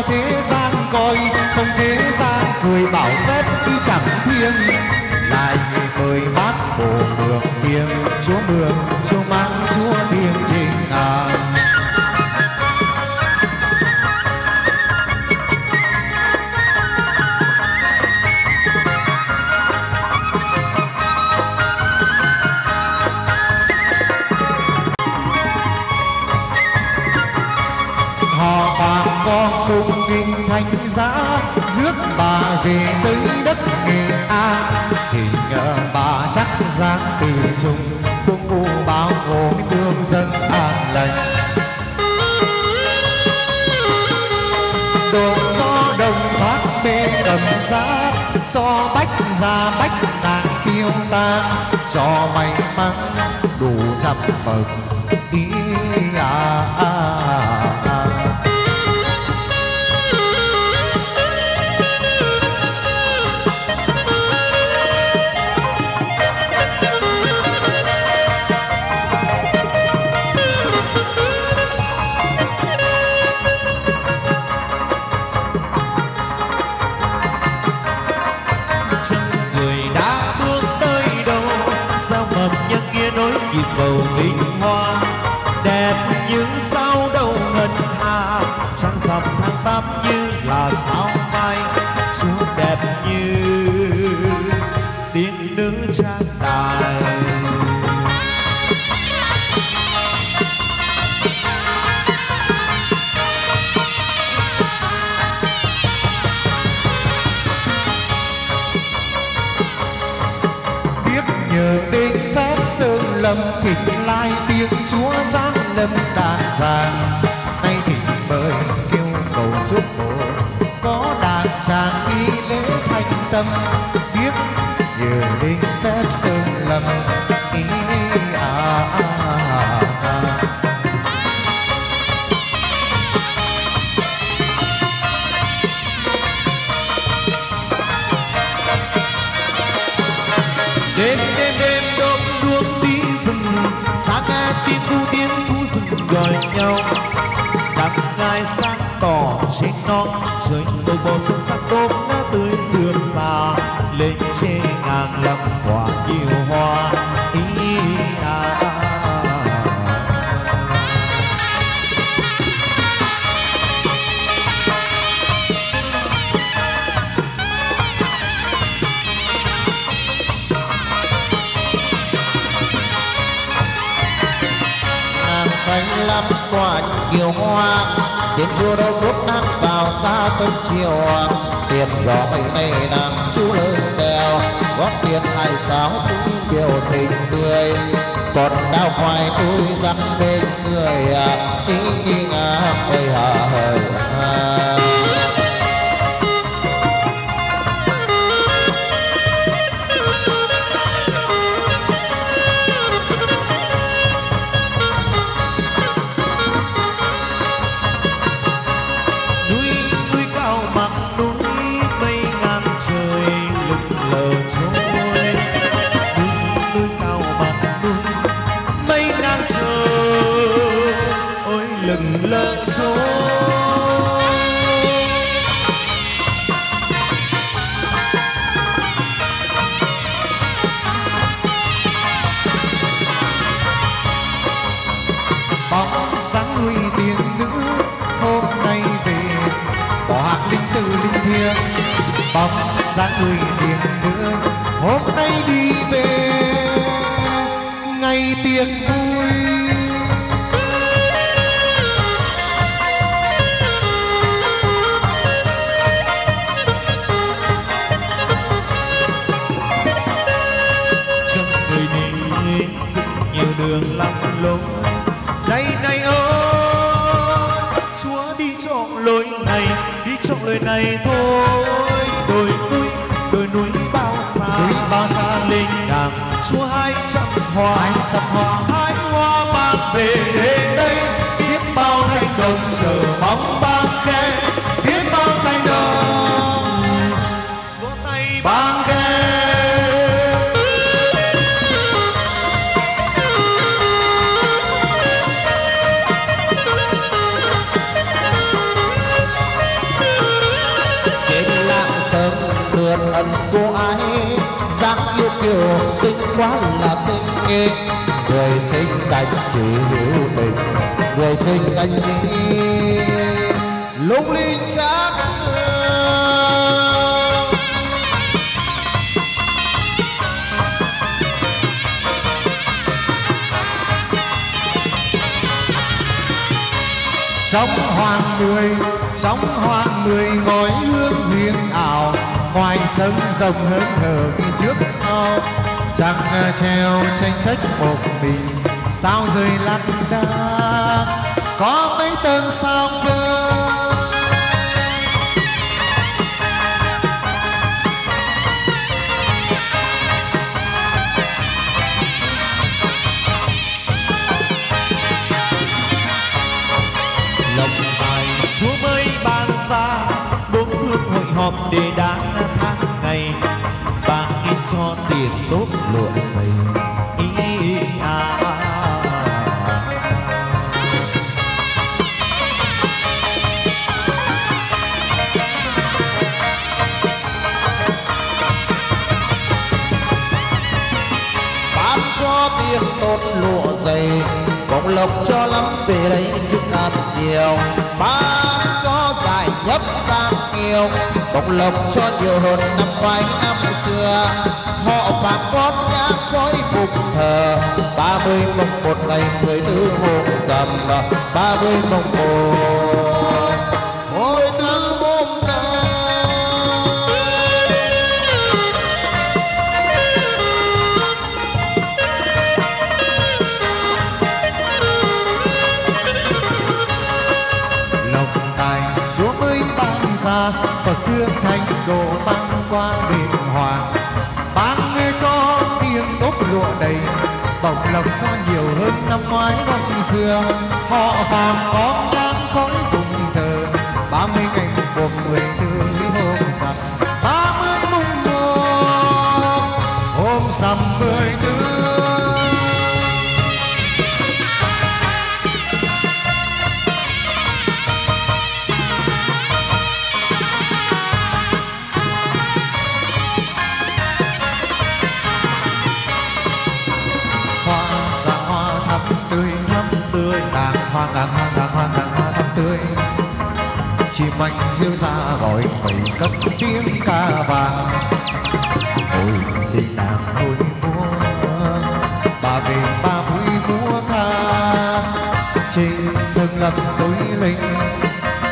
thế gian coi, không thế gian cười, bảo phép đi chẳng thiêng. Lại mời bác hồ mường miệng, chúa mường chúa mang, chúa nghìn thành giá rước bà về tới đất nghệ an. Thì nhờ bà chắc dáng từ trung cung vụ báo hộ tương dân an lành. Đồn gió đồng thoát mê đầm giá cho bách ra bách nàng tiêu tan cho may mắn đủ trăm phần. Sao nhân nghĩa nối kịp cầu vinh hoa. Đẹp những sao đâu ngân hà. Trăng rằm tháng tám như là sao mai. Xuống đẹp như tiên nữ trang lâm thịnh lai tiếng chúa giáng lâm đàn giang nay thịnh mời kêu cầu giúp hộ, có đàn giang đi lễ thành tâm. Biết nhờ linh phép sơn lâm ý à, à, nghe tiếng thu tiếng thu rừng gọi nhau. Đặng ngai sáng tỏ trên non trời đầu bò xuân sắc tôm ngã tươi dương già lên trên ngàn lầm quả nhiều hoa. Xanh lắm quả nhiều hoa. Đến chùa đâu đốt nát vào xa sân chiều hoàng. Tiền gió mây này nàng chú lớn đèo. Góp tiền hai sáu cũng kiều xinh tươi còn đau hoài tôi dắt bên người à ý nghi ngà hơi hà hơi bóng sáng người tiền mưa hôm nay đi về. Ngày tiệc vui. Chúa hai trăm hoa. Hai trăm hoa. Hai hoa mang về đến đây. Biết bao thanh đồng chờ mong ban khen quá là xinh nghi người xinh anh chỉ hiểu tình người xinh anh chỉ lung linh khác thường. hoàng người sóng hoàng người ngói hương huyền ảo, ngoài sân rồng hớn hở đi trước sau chẳng ờ, treo tranh trách một mình. Sao rơi lác đác có mấy tầng sao rơi? Lòng tài chúa mới ban ra, bốn phương hội họp để đáng tháng ngày cho tiền tốt lụa dày ý à. Bán cho tiền tốt lụa dày bóng lộc cho lắm về đây chức ăn nhiều. Bán cho giải nhấp sang nhiều bóng lộc cho nhiều hơn năm ngoái năm xưa phạm con nhang khói phục thờ ba mươi mùng một ngày, mười tư hôm rằm ba mươi mùng một. Hồi sáng hôm nay. Lộc tài xuống mới ban ra Phật thương thành độ tăng qua đền hoàng lụa đầy bọc lòng cho nhiều hơn năm ngoái năm xưa. Họ phàm có nhang khói phụng thờ, ba mươi ngày mùng một mười tư hôm rằm. Ba mươi mùng một, hôm rằm mười tư tươi hoa ngàn hoa ngàn hoa ngàn hoa thắm tươi. Chim anh diêu ra gọi mây cất tiếng ca vàng. Ôi đình đàn ôi múa bà về ba vui múa ca. Trên sân ngập tối linh,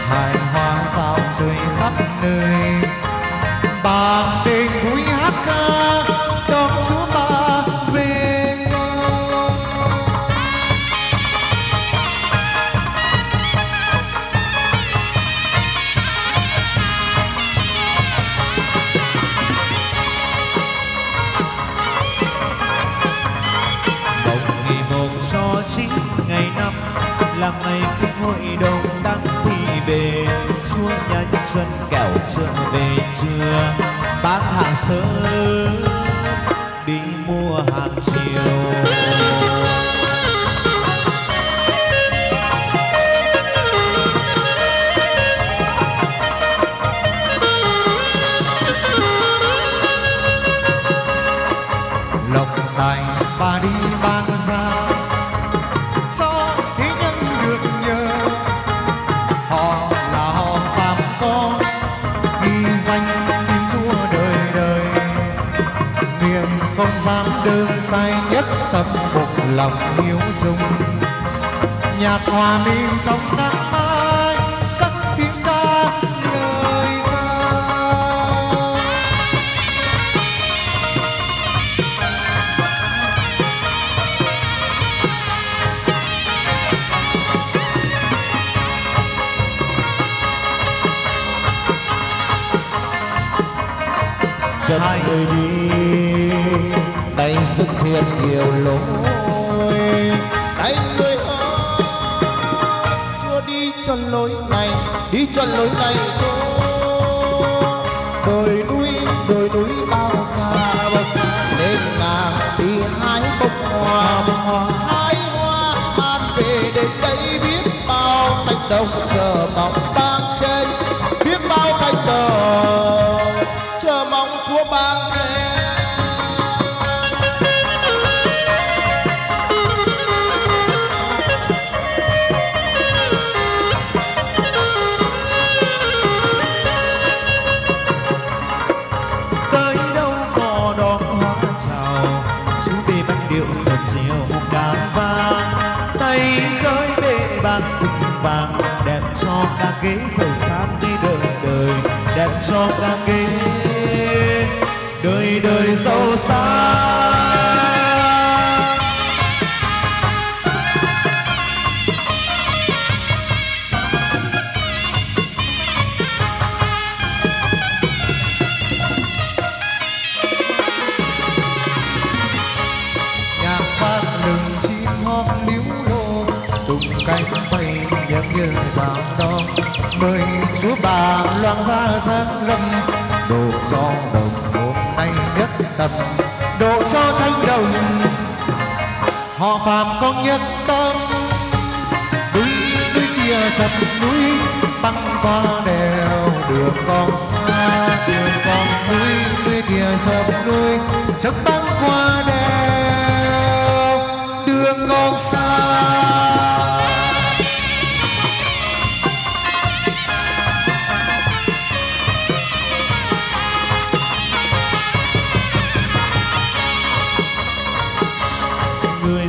hài hoa sao rơi khắp nơi. Bàn tình vui hát là ngày phút hội đồng đăng thì về chúa nhân chân kẻo trở về trưa. Bán hàng sớm, đi mua hàng chiều. Sai nhất tâm một lòng hiếu chung nhạc hòa mình trong nắng mai các tiếng ca lời ca chân người đi tay sức thiệt nhiều lỗi, tay người ơi chúa đi cho lối này đi cho lối này thôi. Đẹp cho đời đời giàu sang bà loan ra giang lâm độ do đồng hôm nay nhất tâm độ cho thanh đồng. Họ phàm con nhất tâm, núi núi kia sập núi, băng qua đèo, đường còn xa, đường còn suối núi kia sập núi, chớp băng qua đèo, đường còn xa.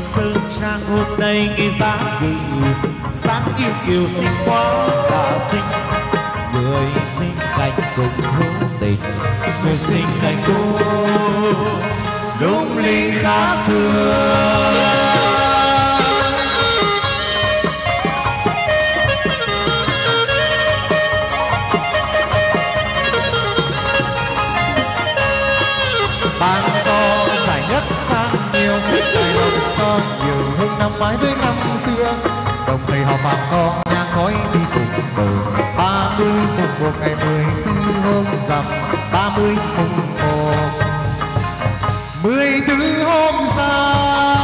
Sơn trang hôm nay nghe dáng ngự dáng yêu kiều xinh quá cả xinh. Người xinh cạnh cùng hữu tình. Người xinh cạnh cô lung linh khác thường năm mãi với năm xưa. Đồng thầy họ phạm con nhang khói đi cùng bờ. Ba mươi cùng một ngày mười tư hôm rằm, ba mươi mùng một. Mười tư hôm rằm.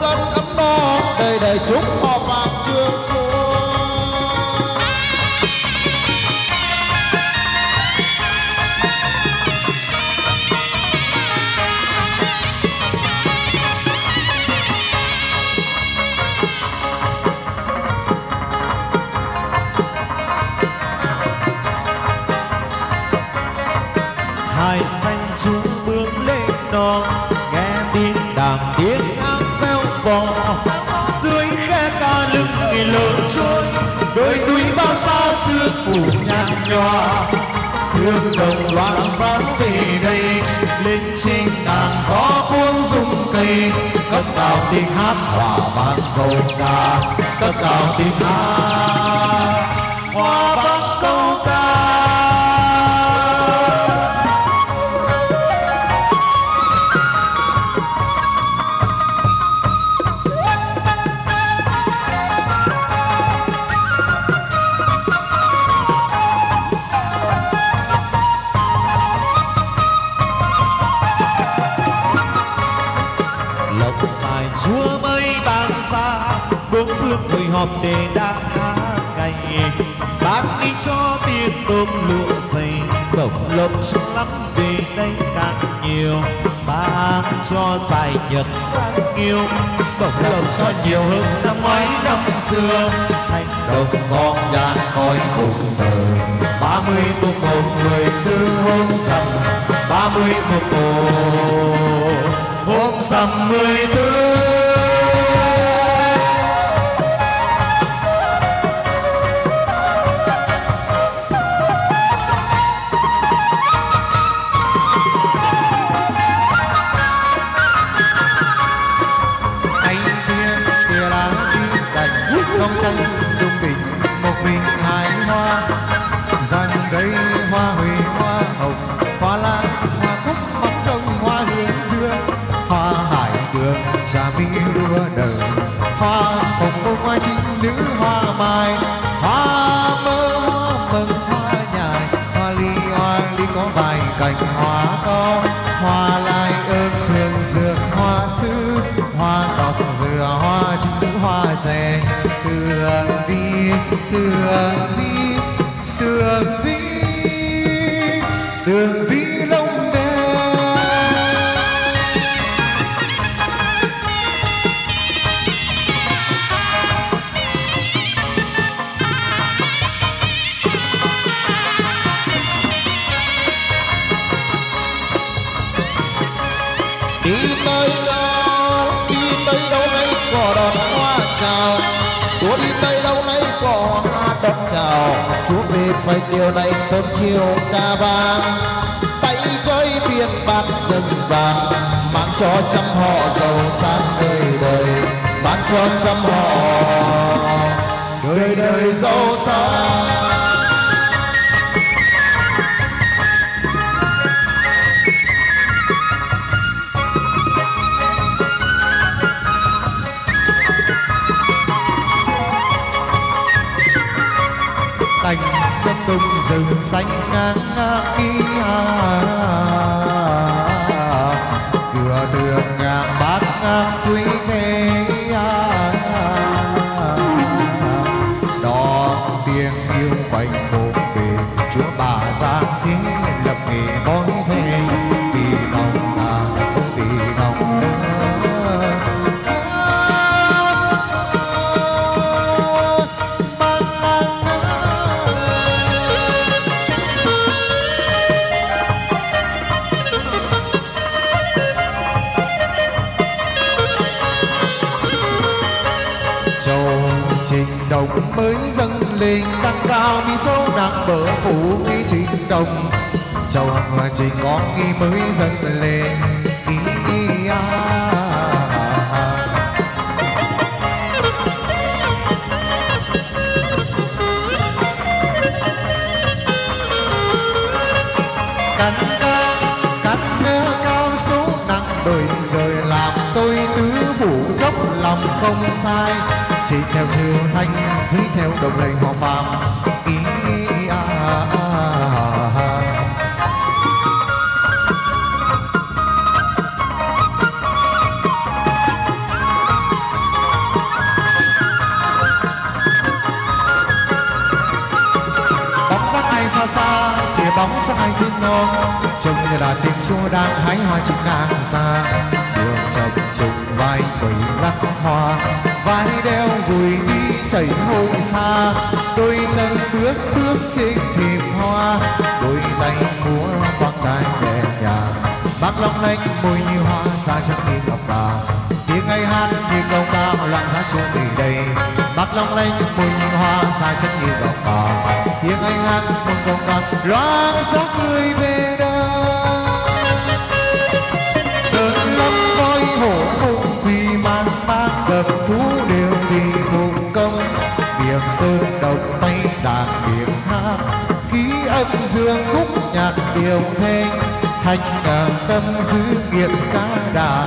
Dân ấm no đời đời chúng họ trôi. Đôi núi bao xa xưa phủ nhạt nhòa. Thương đồng loạn dáng về đây, lên trên đàn gió buông rung cây. Cất cao tiếng hát hòa vang câu ca, cất cao tiếng hát hòa họp để đã tháng ngày bác đi cho tiền tôm lụa dày cộng lộc trong lắm về đây càng nhiều. Bác cho dài nhật sang yêu cộng lộc cho nhiều hơn năm ngoái năm xưa. Thành đồng con nhang khói cùng thờ, ba mươi một một mười tư hôm rằm, ba mươi một một hôm rằm mười tư. Già mi đua nở hoa hồng bông, hoa trinh nữ, hoa mai. Hoa mơ, hoa mừng, hoa nhài. Hoa ly hoa ly có vài cành, hoa to. Hoa lai ơn thường dược, hoa sứ. Hoa sọt dừa, hoa trinh hoa rè. Tường vi tường vi tường vi. Phải điều này sớm chiều ca vang tay với biên bạc rừng vàng, mang cho trăm họ giàu sang đời đời. Mang cho trăm họ đời đời giàu sang. Rừng xanh ngang ngang kia. Cửa đường ngang bát ngang suy thế mới dâng lên. Tăng cao mi sâu nặng bờ phủ nghi trình đồng. Châu chỉ có nghi mới dâng lên. Không sai. Chỉ theo chữ thanh dưới theo đồng lệnh họ phạm ý à à, à, à, à. bóng dáng ai xa xa thì bóng dáng ai trên non. Trông như là tình xua đang hái hoa trên ngang xa. Đường trồng trùng vai quẩy lắc hoa, vai đeo gùi đi chảy hôi xa. Đôi chân bước bước trên thềm hoa, đôi tay múa quăng tay nhẹ nhàng. Bác long lanh môi như hoa xa chân như ngọc bà. Tiếng ấy hát như câu ca loạn giá xuống từ đây. Bác long lanh môi như hoa xa chân như ngọc bà. Tiếng ấy hát một câu ca loạn gió cười về mang thú đều vì vùng công. Miệng sơn độc tay đàn miệng hát khí âm dương khúc nhạc điều thanh thanh ngàn tâm giữ nghiệp ca đàn